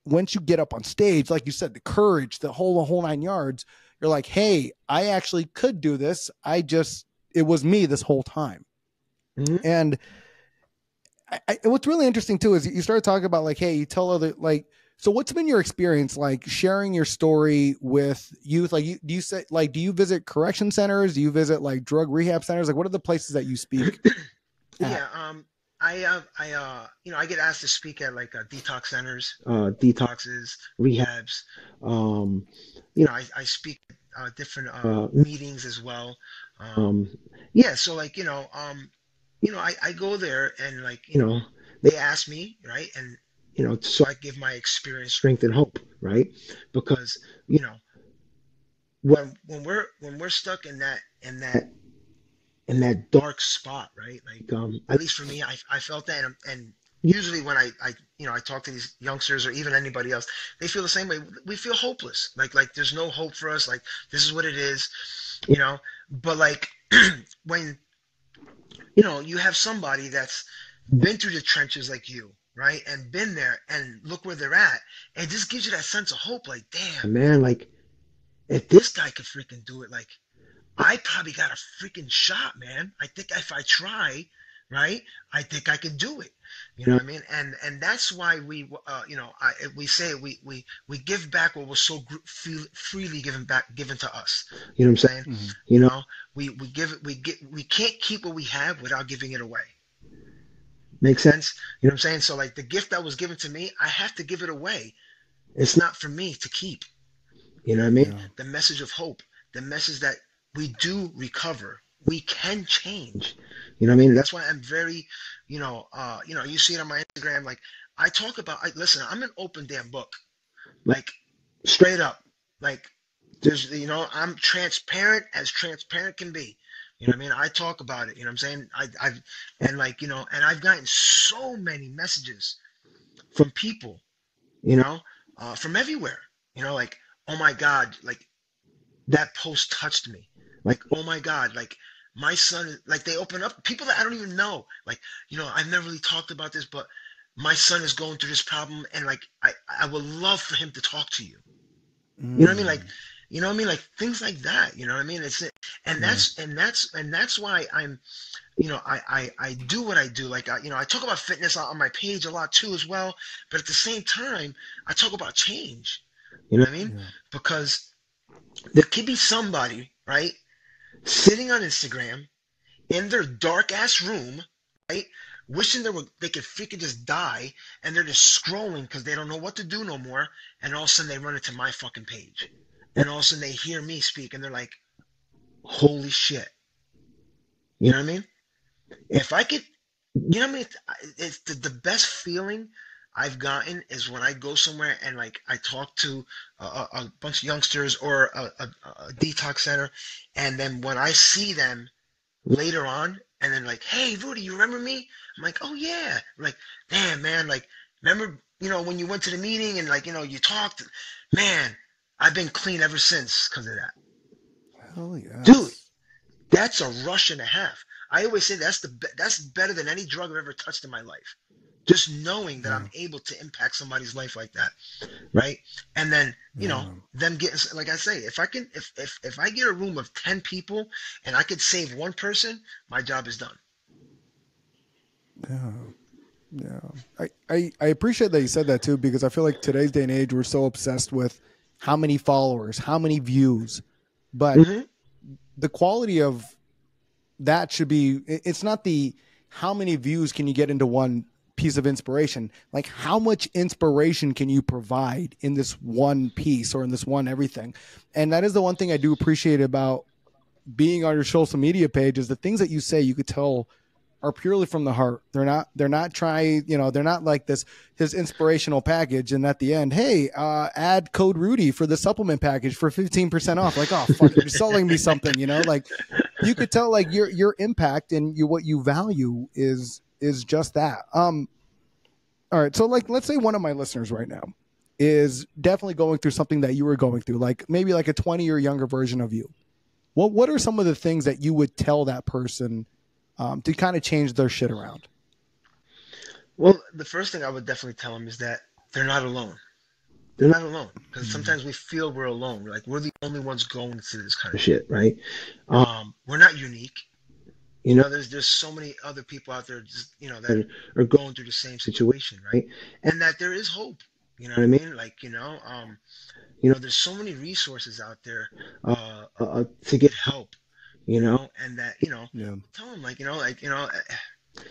once you get up on stage, like you said, the courage, the whole, the whole nine yards, you're like, hey, I actually could do this. I just, it was me this whole time. Mm-hmm. And I, I, what's really interesting too is you start talking about like, hey, you tell other, like, so what's been your experience like sharing your story with youth? Like you, do you say like do you visit correction centers? Do you visit like drug rehab centers? Like what are the places that you speak? <coughs> yeah, um I uh, I uh you know I get asked to speak at like uh, detox centers, uh detoxes, rehabs. Um you know I, I speak uh different uh, meetings as well. Um yeah, so like you know um you know I I go there and like you know they ask me right and you know, so I give my experience strength and hope, right? Because, you know, when when we're when we're stuck in that in that in that dark spot, right? Like um at least for me, I I felt that and, and usually when I, I you know I talk to these youngsters or even anybody else, they feel the same way. We feel hopeless. Like like there's no hope for us. Like this is what it is, you know. But like <clears throat> when you know you have somebody that's been through the trenches like you, right? And been there and look where they're at. It just gives you that sense of hope, like, damn. Man, like if this guy could freaking do it, like I probably got a freaking shot, man. I think if I try, right, I think I can do it. You know what I mean? And and that's why we, uh, you know, I, we say we we we give back what was so freely given back given to us. You know what I'm saying? Mm-hmm. You know, we we give it, we get, we can't keep what we have without giving it away. Make sense? You know what I'm saying? So like the gift that was given to me, I have to give it away. It's not for me to keep. You know what I mean? Yeah. The message of hope, the message that we do recover, we can change. You know what I mean? That's why I'm very, you know, uh, you know, you see it on my Instagram. Like I talk about, I, listen, I'm an open damn book, like straight up. Like there's, you know, I'm transparent as transparent can be. You know what I mean? I talk about it. You know what I'm saying? I, I've and like you know, and I've gotten so many messages from people, you know, uh, from everywhere. You know, like oh my god, like that post touched me. Like oh my god, like my son, like they open up people that I don't even know. Like you know, I've never really talked about this, but my son is going through this problem, and like I, I would love for him to talk to you. Mm. You know what I mean? Like you know what I mean? Like things like that. You know what I mean? It's and that's and that's and that's why I'm, you know, I I, I do what I do. Like I, you know, I talk about fitness on my page a lot too as well. But at the same time, I talk about change. You know what I mean? Yeah. Because there could be somebody right sitting on Instagram in their dark ass room, right? Wishing they were they could freaking just die, and they're just scrolling because they don't know what to do no more, and all of a sudden they run into my fucking page and all of a sudden they hear me speak and they're like, holy shit. You know what I mean? If I could, you know what I mean? It's the, the best feeling I've gotten is when I go somewhere and like I talk to a, a bunch of youngsters or a, a, a, detox center, and then when I see them later on, and then like, hey, Rudy, you remember me? I'm like, oh yeah. I'm like, damn, man, like, remember, you know, when you went to the meeting and like, you know, you talked, man, I've been clean ever since because of that. Hell yeah, dude, that's a rush and a half. I always say that's the that's better than any drug I've ever touched in my life. Just knowing that yeah. I'm able to impact somebody's life like that, right? And then you yeah. know them getting like I say, if I can, if if if I get a room of ten people and I could save one person, my job is done. Yeah. Yeah. I, I, I appreciate that you said that too, because I feel like today's day and age, we're so obsessed with how many followers, how many views, but mm-hmm. the quality of that should be it's not the how many views can you get into one piece of inspiration like how much inspiration can you provide in this one piece or in this one everything and that is the one thing i do appreciate about being on your social media page is the things that you say you could tell are purely from the heart. They're not they're not trying, you know, they're not like this his inspirational package and at the end, hey, uh, add code Rudy for the supplement package for 15% off. Like, oh fuck, you're <laughs> selling me something, you know? Like you could tell like your your impact and you what you value is is just that. Um all right, so like let's say one of my listeners right now is definitely going through something that you were going through, like maybe like a 20 or younger version of you. What what are some of the things that you would tell that person um, to kind of change their shit around? Well, the first thing I would definitely tell them is that they're not alone. They're not alone because sometimes we feel we're alone. Like we're the only ones going through this kind of shit, right? Um, we're not unique. You know, there's there's so many other people out there, just you know, that are going through the same situation, right? And that there is hope. You know what I mean? Like you know, um, you know, there's so many resources out there uh, uh, to get help you know, and that, you know, yeah. tell them like, you know, like, you know, eh,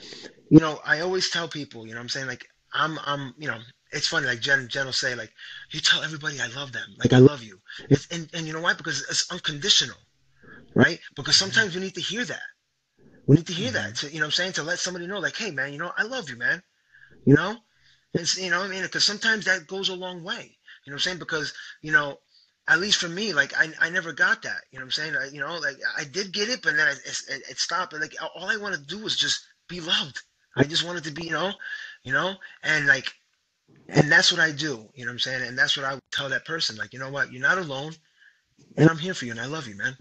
you know, I always tell people, you know I'm saying? Like, I'm, I'm, you know, it's funny, like Jen, Jen will say, like, you tell everybody I love them, like I love you. It's, and, and you know why? Because it's unconditional, right? Because sometimes we need to hear that. We need to hear that, mm-hmm. to, you know I'm saying? To let somebody know, like, hey, man, you know, I love you, man. You know? It's, you know I mean? Because sometimes that goes a long way. You know I'm saying? Because, you know, at least for me, like I, I never got that. You know what I'm saying? I, you know, like I did get it, but then it, it, it stopped. And like all I wanted to do was just be loved. I just wanted to be, you know, you know, and like, and that's what I do. You know what I'm saying? And that's what I would tell that person. Like, you know what? You're not alone, and I'm here for you, and I love you, man.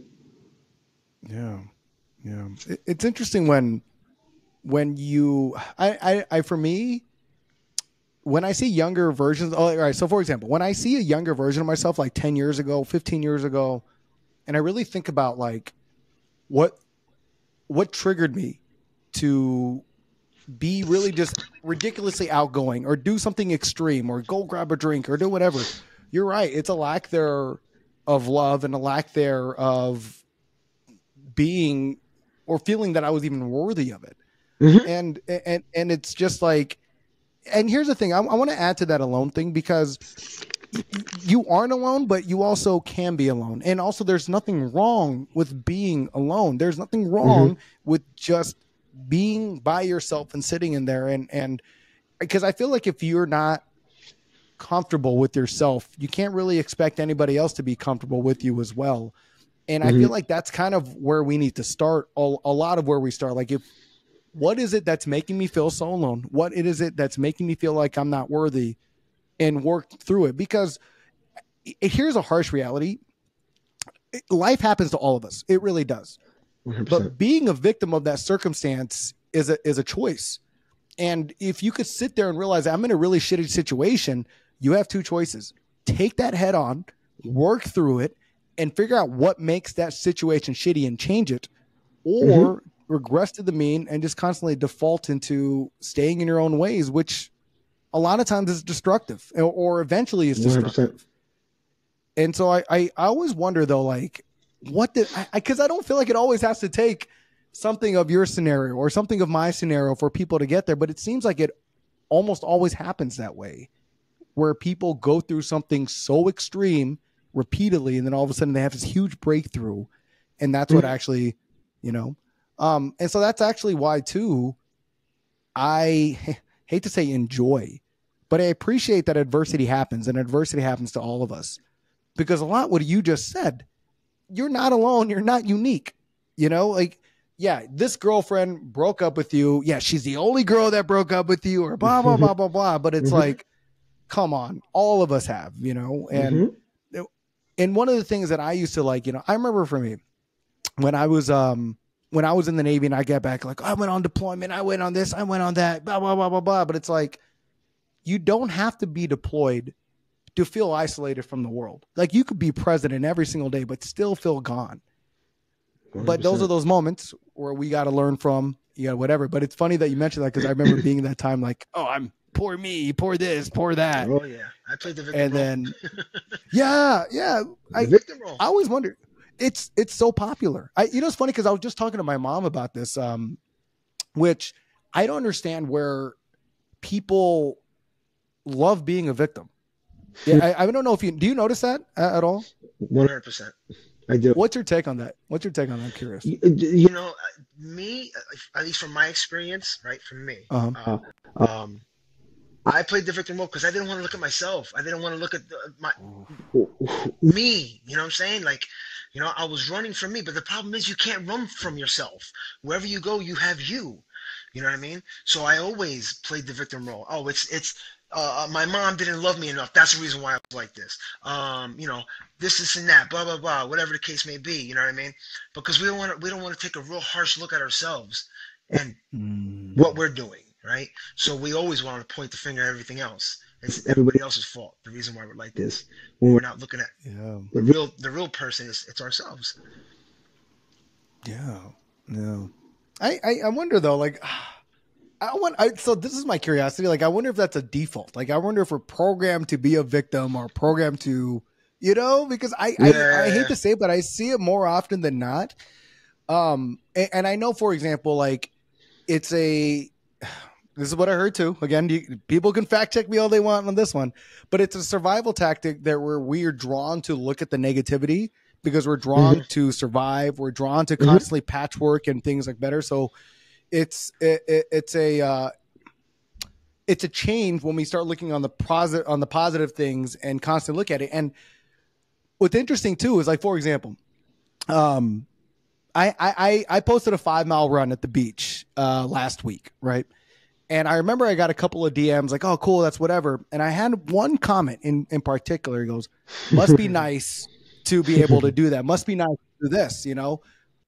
Yeah, yeah. It's interesting when, when you, I, I, I, for me, when I see younger versions, oh, all right. So, for example, when I see a younger version of myself, like ten years ago, fifteen years ago, and I really think about like what what triggered me to be really just ridiculously outgoing or do something extreme or go grab a drink or do whatever. You're right. It's a lack there of love and a lack there of being or feeling that I was even worthy of it. Mm-hmm. And and and it's just like and here's the thing I, I want to add to that alone thing because you aren't alone, but you also can be alone. And also, there's nothing wrong with being alone. There's nothing wrong mm-hmm. with just being by yourself and sitting in there. And, and because I feel like if you're not comfortable with yourself, you can't really expect anybody else to be comfortable with you as well. And mm-hmm. I feel like that's kind of where we need to start. A, a lot of where we start. Like if what is it that's making me feel so alone? What it is it that's making me feel like I'm not worthy and work through it? Because here's a harsh reality. Life happens to all of us. It really does. 100%. But being a victim of that circumstance is a is a choice. And if you could sit there and realize I'm in a really shitty situation, you have two choices. Take that head on, work through it, and figure out what makes that situation shitty and change it. Or mm-hmm regress to the mean and just constantly default into staying in your own ways, which a lot of times is destructive or, eventually is destructive. 100%. And so I, I, I, always wonder though, like, what did I, because I, I don't feel like it always has to take something of your scenario or something of my scenario for people to get there, but it seems like it almost always happens that way where people go through something so extreme repeatedly and then all of a sudden they have this huge breakthrough and that's what mm-hmm. actually you know um, and so that's actually why too, I <laughs> hate to say enjoy, but I appreciate that adversity happens and adversity happens to all of us because a lot what you just said, you're not alone. You're not unique. You know, like, yeah, this girlfriend broke up with you. Yeah, she's the only girl that broke up with you or blah, blah, <laughs> blah, blah, blah. But it's Mhm. like, come on, all of us have, you know, and, Mhm. And one of the things that I used to like, you know, I remember for me when I was um when I was in the Navy and I get back, like I went on deployment, I went on this, I went on that, blah blah blah blah blah. But it's like you don't have to be deployed to feel isolated from the world. Like you could be president every single day, but still feel gone. But those are those moments where we got to learn from, you know, whatever. But it's funny that you mentioned that because I remember being in that time, like, oh, I'm poor me, poor this, poor that, Oh yeah, I played the victim and role. then, <laughs> yeah, yeah, I, victim role. I always wonder. It's it's so popular. I you know it's funny because I was just talking to my mom about this, um, which I don't understand where people love being a victim. Yeah, I, I don't know if you do you notice that uh, at all. One hundred percent. I do. What's your take on that? What's your take on that? I'm curious. You- you know, uh, me, uh, at least from my experience, right? From me, Um, uh, um, I played the victim role because I didn't want to look at myself. I didn't want to look at the, my me. You know what I'm saying? Like, you know, I was running from me, but the problem is you can't run from yourself. Wherever you go, you have you. You know what I mean? So I always played the victim role. Oh, it's it's uh, my mom didn't love me enough. That's the reason why I was like this. Um, you know, this, this, and that, blah, blah, blah, whatever the case may be. You know what I mean? Because we don't want to, we don't want to take a real harsh look at ourselves and mm, what we're doing, right? So we always want to point the finger at everything else. It's everybody else's fault. The reason why we're like this, when we're not looking at yeah, the real, the real person is it's ourselves. yeah, yeah. I, I I wonder though, like. <sighs> I want. I, so this is my curiosity. Like, I wonder if that's a default. Like, I wonder if we're programmed to be a victim or programmed to, you know, because I I, I Yeah. hate to say, it, but I see it more often than not. Um, and, and I know, for example, like it's a. This is what I heard too. Again, you, people can fact check me all they want on this one, but it's a survival tactic that where we are drawn to look at the negativity because we're drawn to survive. We're drawn to Mhm. constantly patchwork and things like better. So it's it, it, it's a uh, it's a change when we start looking on the positive on the positive things and constantly look at it. And what's interesting too is like for example, um, I I I I posted a five mile run at the beach uh, last week, right? And I remember I got a couple of DMs like, "Oh, cool, that's whatever." And I had one comment in in particular. He goes, "Must be <laughs> nice to be able to do that. Must be nice to do this," you know.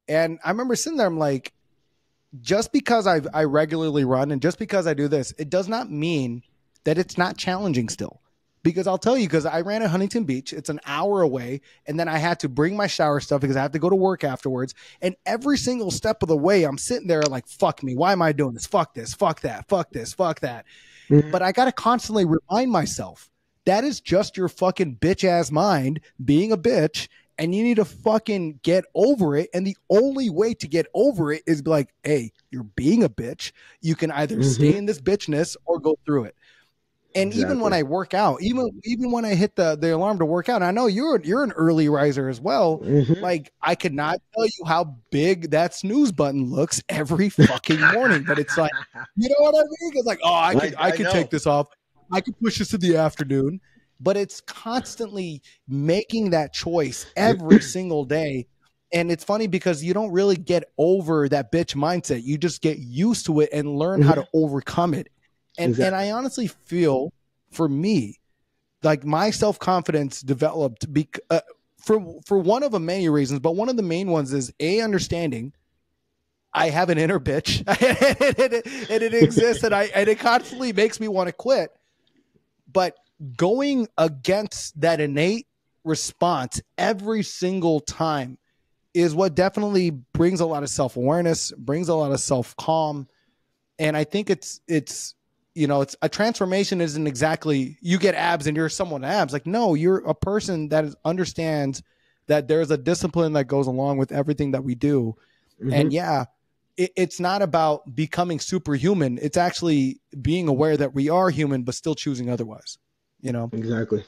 And I remember sitting there, I'm like, just because I I regularly run and just because I do this, it does not mean that it's not challenging still. Because I'll tell you, because I ran at Huntington Beach, it's an hour away, and then I had to bring my shower stuff because I have to go to work afterwards. And every single step of the way, I'm sitting there like, "Fuck me, why am I doing this? Fuck this, fuck that, fuck this, fuck that." Mhm. But I got to constantly remind myself that is just your fucking bitch ass mind being a bitch and you need to fucking get over it. And the only way to get over it is be like, hey, you're being a bitch. You can either Mhm. stay in this bitchness or go through it. And even when I work out, even even when I hit the, the alarm to work out, and I know you're you're an early riser as well. Mhm. Like I could not tell you how big that snooze button looks every fucking morning, but it's like <laughs> you know what I mean? It's like, oh, I could, I, I could know. take this off. I could push this to the afternoon, but it's constantly making that choice every <clears throat> single day. And it's funny because you don't really get over that bitch mindset. You just get used to it and learn how to overcome it. And Exactly. and I honestly feel for me, like my self confidence developed bec- uh, for for one of the many reasons, but one of the main ones is a understanding I have an inner bitch, <laughs> and, it, and it exists, and I and it constantly makes me want to quit. But going against that innate response every single time is what definitely brings a lot of self awareness, brings a lot of self calm, and I think it's it's you know it's a transformation isn't exactly you get abs and you're someone abs like no you're a person that is, understands that there's a discipline that goes along with everything that we do Mhm. and yeah, it, it's not about becoming superhuman. It's actually being aware that we are human, but still choosing otherwise. You know? exactly.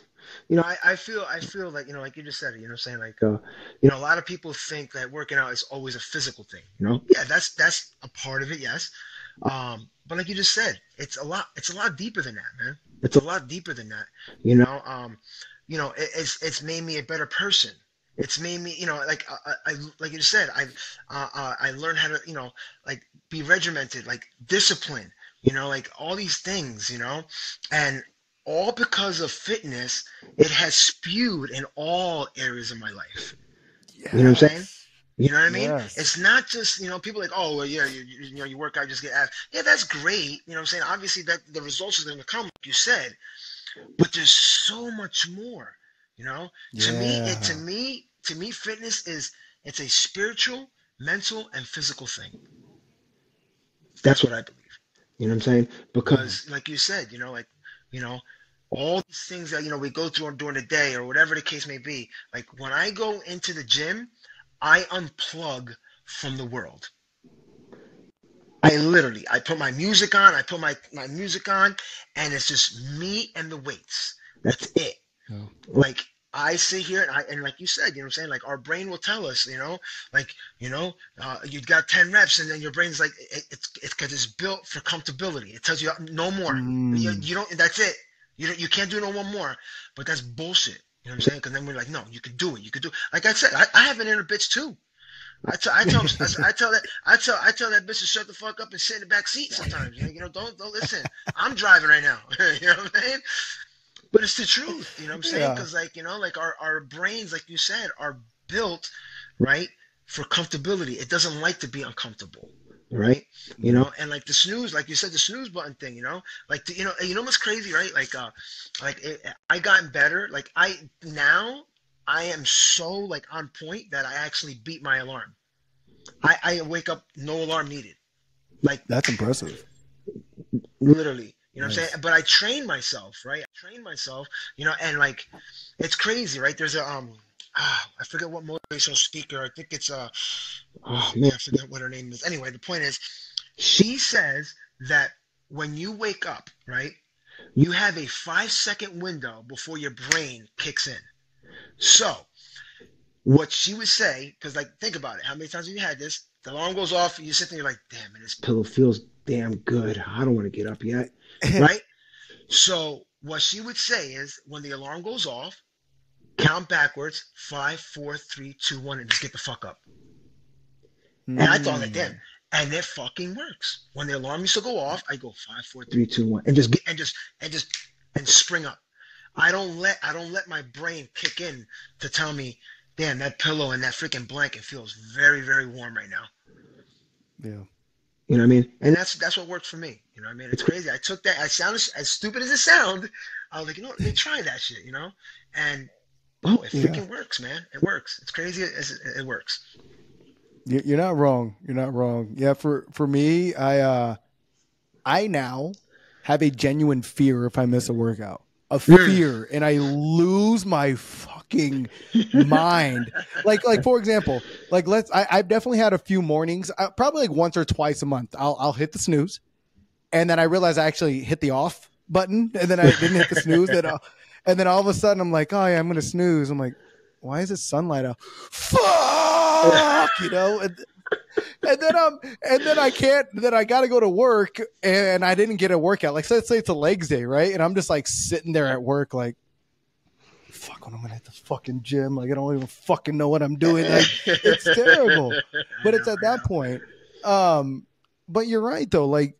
You know, I, I feel I feel like you know, like you just said, you know, I'm saying like, Uh, you know, a lot of people think that working out is always a physical thing. you know. Yeah, that's that's a part of it, yes. Um, but like you just said, it's a lot. It's a lot deeper than that, man. It's a lot deeper than that. You know, um, you know, it, it's it's made me a better person. It's made me, you know, like I, I like you just said, I uh, uh, I learned how to, you know, like be regimented, like discipline, you know, like all these things, you know, and all because of fitness, it has spewed in all areas of my life. Yes. You know what I'm saying? You know what I mean? Yes. It's not just you know people like oh well yeah you, you, you know you work out just get ass yeah that's great you know what I'm saying obviously that the results are going to come like you said, but there's so much more. You know, to me it to me to me fitness is it's a spiritual, mental, and physical thing. That's what I believe. You know what I'm saying? Because mm-hmm. like you said, you know, like you know, all these things that you know we go through during the day or whatever the case may be. Like when I go into the gym, I unplug from the world. I literally I put my music on, I put my my music on, and it's just me and the weights. That's it. Yeah. Like I sit here and I and like you said, you know what I'm saying? Like our brain will tell us, you know, like, you know, uh, you got 10 reps and then your brain's like it, it's it's because it's built for comfortability. It tells you no more. You, Mm. you don't that's it. You don't, you can't do no one more. But that's bullshit. You know what I'm saying? Because then we're like, no, you can do it. You can do. It. Like I said, I, I have an inner bitch too. I tell, I tell, I tell that, I tell, I tell that bitch to shut the fuck up and sit in the back seat sometimes. You know, don't, don't listen. I'm driving right now. <laughs> you know what I'm saying? But it's the truth. You know what I'm saying? Yeah. Because like you know, like our our brains, like you said, are built right for comfortability. It doesn't like to be uncomfortable. Right? You know, and like the snooze, like you said, the snooze button thing. You know, like the, you know, you know what's crazy, right? Like, uh, like it, I gotten better. Like I now I am so like on point that I actually beat my alarm. I, I wake up no alarm needed. Like That's impressive. literally. You know what I'm saying? But I train myself, right? I train myself, you know, and like it's crazy, right? There's a um <sighs> I forget what motivational speaker. I think it's uh oh man, I forget what her name is. Anyway, the point is she says that when you wake up, right, you have a five second window before your brain kicks in. So what she would say, because like think about it, how many times have you had this? The alarm goes off, and you sit there, you're like, damn it, this pillow feels damn good. I don't want to get up yet. <laughs> right? So what she would say is when the alarm goes off, count backwards, five, four, three, two, one, and just get the fuck up. And I thought like Mm. damn. And it fucking works. When the alarm used to go off, I go five, four, three, two, one, and just get and just and just and spring up. I don't let I don't let my brain kick in to tell me, damn, that pillow and that freaking blanket feels very, very warm right now. Yeah. You know what I mean? And that's that's what worked for me. You know what I mean? It's crazy. I took that. I sound as, as stupid as it sound. I was like, you know, what? let me try that shit. You know, and oh, it Yeah. freaking works, man. It works. It's crazy. As it, it works. You- You're not wrong. You're not wrong. Yeah, for for me, I uh I now have a genuine fear if I miss a workout. A fear and I lose my fucking mind. <laughs> Like like for example, like let's I, I've definitely had a few mornings, uh, probably like once or twice a month. I'll I'll hit the snooze and then I realize I actually hit the off button and then I didn't hit the snooze uh, and then all of a sudden I'm like, "Oh yeah, I'm going to snooze." I'm like, "Why is it sunlight out?" Fuck, you know? And, and then um and then I can't then I got to go to work and I didn't get a workout. Like let's say it's a legs day, right? And I'm just like sitting there at work like fuck when I'm gonna hit the fucking gym. Like I don't even fucking know what I'm doing. Like it's <laughs> terrible. But it's at that point. Um but you're right though, like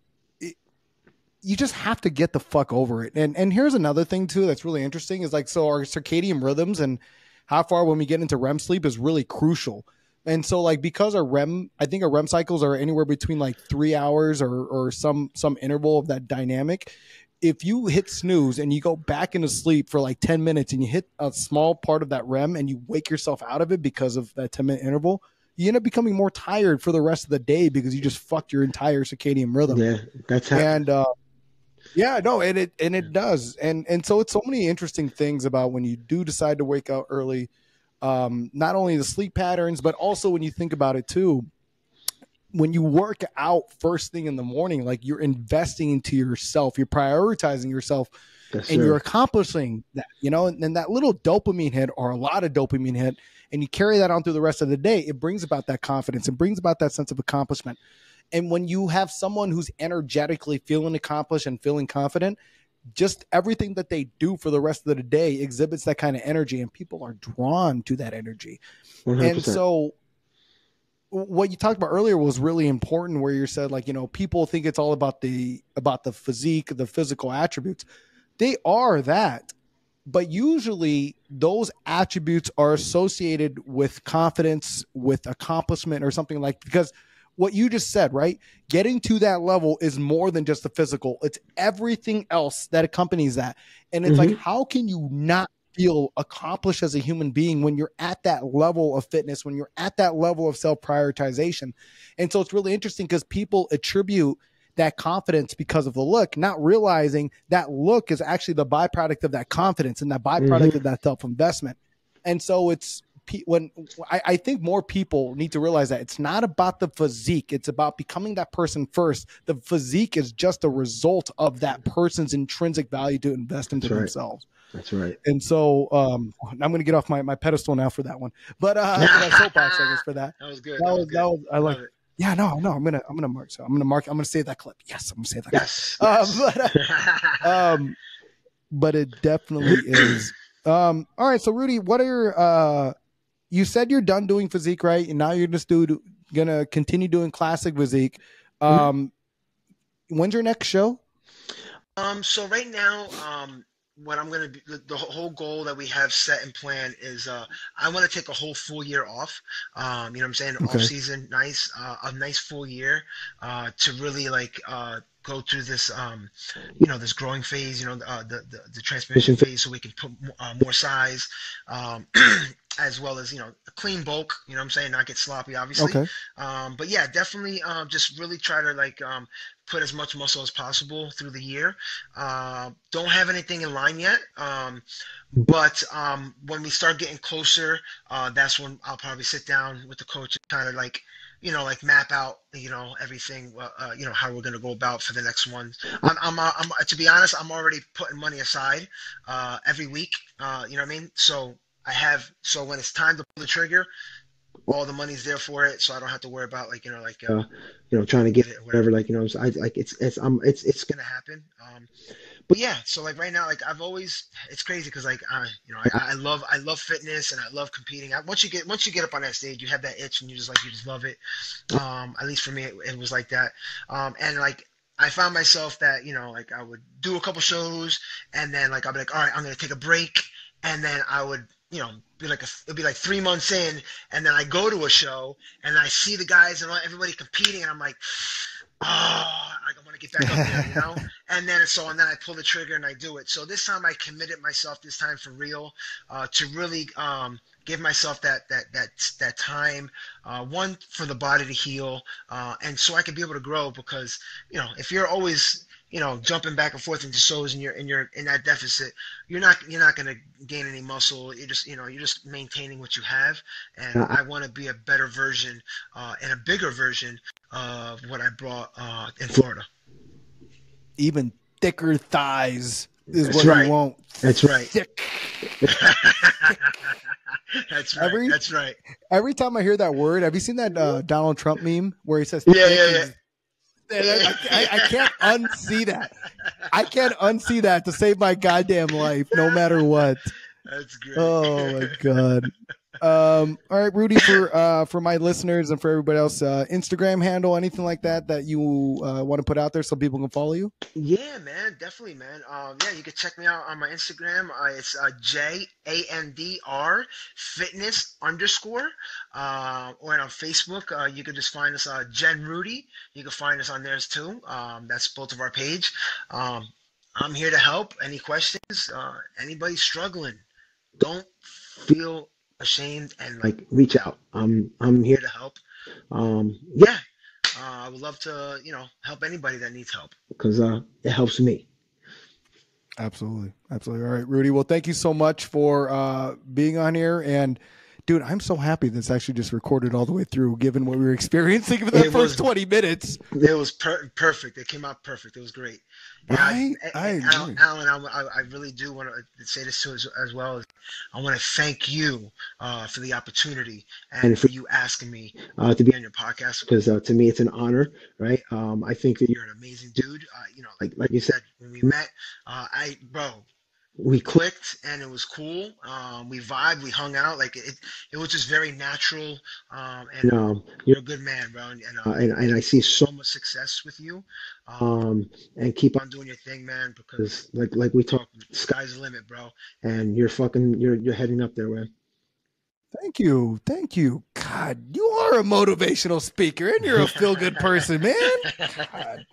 you just have to get the fuck over it. And and here's another thing too that's really interesting is like so our circadian rhythms and how far when we get into REM sleep is really crucial. And so like because our REM, I think our REM cycles are anywhere between like three hours or or some some interval of that dynamic. If you hit snooze and you go back into sleep for like 10 minutes and you hit a small part of that REM and you wake yourself out of it because of that 10 minute interval, you end up becoming more tired for the rest of the day because you just fucked your entire circadian rhythm Yeah, that's how. and uh yeah no and it and it does and and so it's so many interesting things about when you do decide to wake up early um not only the sleep patterns but also when you think about it too when you work out first thing in the morning like you're investing into yourself you're prioritizing yourself Yes, and sir. you're accomplishing that, you know, and then that little dopamine hit or a lot of dopamine hit, and you carry that on through the rest of the day, it brings about that confidence, it brings about that sense of accomplishment. And when you have someone who's energetically feeling accomplished and feeling confident, just everything that they do for the rest of the day exhibits that kind of energy and people are drawn to that energy 100%. and so what you talked about earlier was really important where you said like you know people think it's all about the about the physique the physical attributes they are that but usually those attributes are associated with confidence with accomplishment or something like because what you just said right? Getting to that level is more than just the physical. It's everything else that accompanies that. And it's like how can you not feel accomplished as a human being when you're at that level of fitness when you're at that level of self prioritization and so it's really interesting because people attribute that confidence because of the look, not realizing that look is actually the byproduct of that confidence and that byproduct Mhm. of that self investment. And so it's when I, I think more people need to realize that it's not about the physique, it's about becoming that person first. The physique is just a result of that person's intrinsic value to invest into That's right. themselves. That's right. And so um, I'm going to get off my, my pedestal now for that one, but uh, my <laughs> soapbox, I guess, for that. That was good. That was, good. that was, I like, it. yeah, no, no, I'm gonna, I'm gonna mark, so I'm gonna mark, I'm gonna save that clip. Yes, I'm gonna save that. Yes. Um, yes. <laughs> Clip. Um, but it definitely is. <laughs> Um, all right, so Rudy, what are your, uh, you said you're done doing physique, right? And now you're just do, gonna continue doing classic physique. Um, when's your next show? Um, so right now, um, what I'm gonna be, the, the whole goal that we have set and plan is, uh, I want to take a whole full year off. Um, you know what I'm saying? Okay. Off season, nice, uh, a nice full year, uh, to really like, uh, go through this, um, you know, this growing phase, you know, uh, the, the, the transformation phase so we can put uh, more size, um, <clears throat> as well as, you know, a clean bulk, you know what I'm saying? Not get sloppy, obviously. Okay. Um, but yeah, definitely um, just really try to like um, put as much muscle as possible through the year. Uh, don't have anything in line yet. Um, but um, when we start getting closer, uh, that's when I'll probably sit down with the coach and kind of like, you know, like map out, you know, everything, uh, uh, you know, how we're gonna go about for the next one. I'm, I'm, uh, I'm to be honest, I'm already putting money aside uh, every week. Uh, you know what I mean? So I have, so when it's time to pull the trigger, all the money's there for it, so I don't have to worry about like you know like uh, Uh, you know, trying to get it or whatever. Like, you know, so I like it's it's um it's it's gonna happen. Um, but yeah, so like right now, like I've always, it's crazy because like I, you know, I, I love I love fitness and I love competing. I, once you get once you get up on that stage, you have that itch and you just like you just love it. Um, at least for me, it, it was like that. Um, and like I found myself that you know like I would do a couple shows and then like I'd be like, all right, I'm gonna take a break, and then I would you know be like it'd be like three months in, and then I go to a show and I see the guys and everybody competing, and I'm like. Oh, like to get back up there, you know. and then so and then I pull the trigger and I do it. So this time I committed myself this time for real uh, to really um, give myself that that that that time. Uh, one for the body to heal, uh, and so I can be able to grow. Because you know, if you're always you know jumping back and forth into shows and you're in your in that deficit, you're not you're not going to gain any muscle. You're just you know you're just maintaining what you have. And I want to be a better version uh, and a bigger version of what I brought uh, in Florida. Even thicker thighs is That's what right. you want. That's right. Thick. <laughs> That's right. Every- That's right. Every time I hear that word, have you seen that uh, Donald Trump meme where he says, Yeah, yeah, And I, I, I can't unsee that. I can't unsee that to save my goddamn life, no matter what. That's great. Oh my god. <laughs> Um, all right, Rudy, for uh, for my listeners and for everybody else, uh, Instagram handle, anything like that that you uh, want to put out there so people can follow you. Yeah, man, definitely, man. Um, yeah, you can check me out on my Instagram. Uh, it's uh, J A N D R Fitness underscore. Uh, or on Facebook, uh, you can just find us uh, Jen Rudy. You can find us on theirs too. Um, that's both of our page. Um, I'm here to help. Any questions? Uh, anybody struggling? Don't feel ashamed and like like reach out. I'm I'm here here. to help. Um, Yeah, uh, I would love to, you know, help anybody that needs help. because uh, it helps me. Absolutely, absolutely. All right, Rudy. Well, thank you so much for uh, being on here and dude, I'm so happy that's actually just recorded all the way through, given what we were experiencing for the It first was- 20 minutes. It was per- perfect. It came out perfect. It was great. And I- I Allen, agree. Allen, I, I really do want to say this to as, as well. I want to thank you uh, for the opportunity and for you asking me uh, to be on your podcast because uh, to me it's an honor, right? Um, I think that you're an amazing dude. Uh, you know, like like you said when we met, uh, I bro, we clicked and it was cool. Um, we vibed, we hung out. Like it, it was just very natural. Um, and um, you're a good man, bro. And and, uh, and and I see so much success with you. Um, and keep on doing your thing, man. Because like like we talked, sky's the limit, bro. And you're fucking you're you're heading up there, man. Thank you. Thank you. God, you are a motivational speaker and you're a feel good person, man. <laughs> God.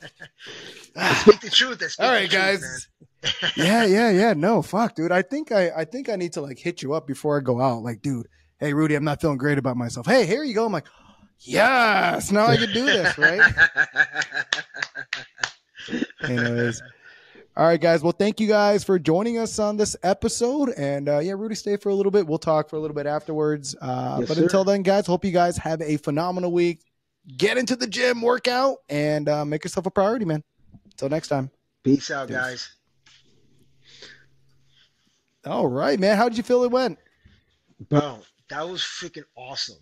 Speak the truth. I speak All the truth, guys. man. Yeah, yeah, yeah. No, fuck, dude. I think I, I think I need to like hit you up before I go out. Like, dude, hey, Rudy, I'm not feeling great about myself. Hey, here you go. I'm like, yes, now I can do this, right? <laughs> Anyways. All right, guys. Well, thank you guys for joining us on this episode. And uh, yeah, Rudy, stay for a little bit. We'll talk for a little bit afterwards. Uh, Yes, but sir. until then, guys, hope you guys have a phenomenal week. Get into the gym, workout, and uh, make yourself a priority, man. Until next time. Peace out, Peace. guys. All right, man. How did you feel it went? Bro, that was freaking awesome.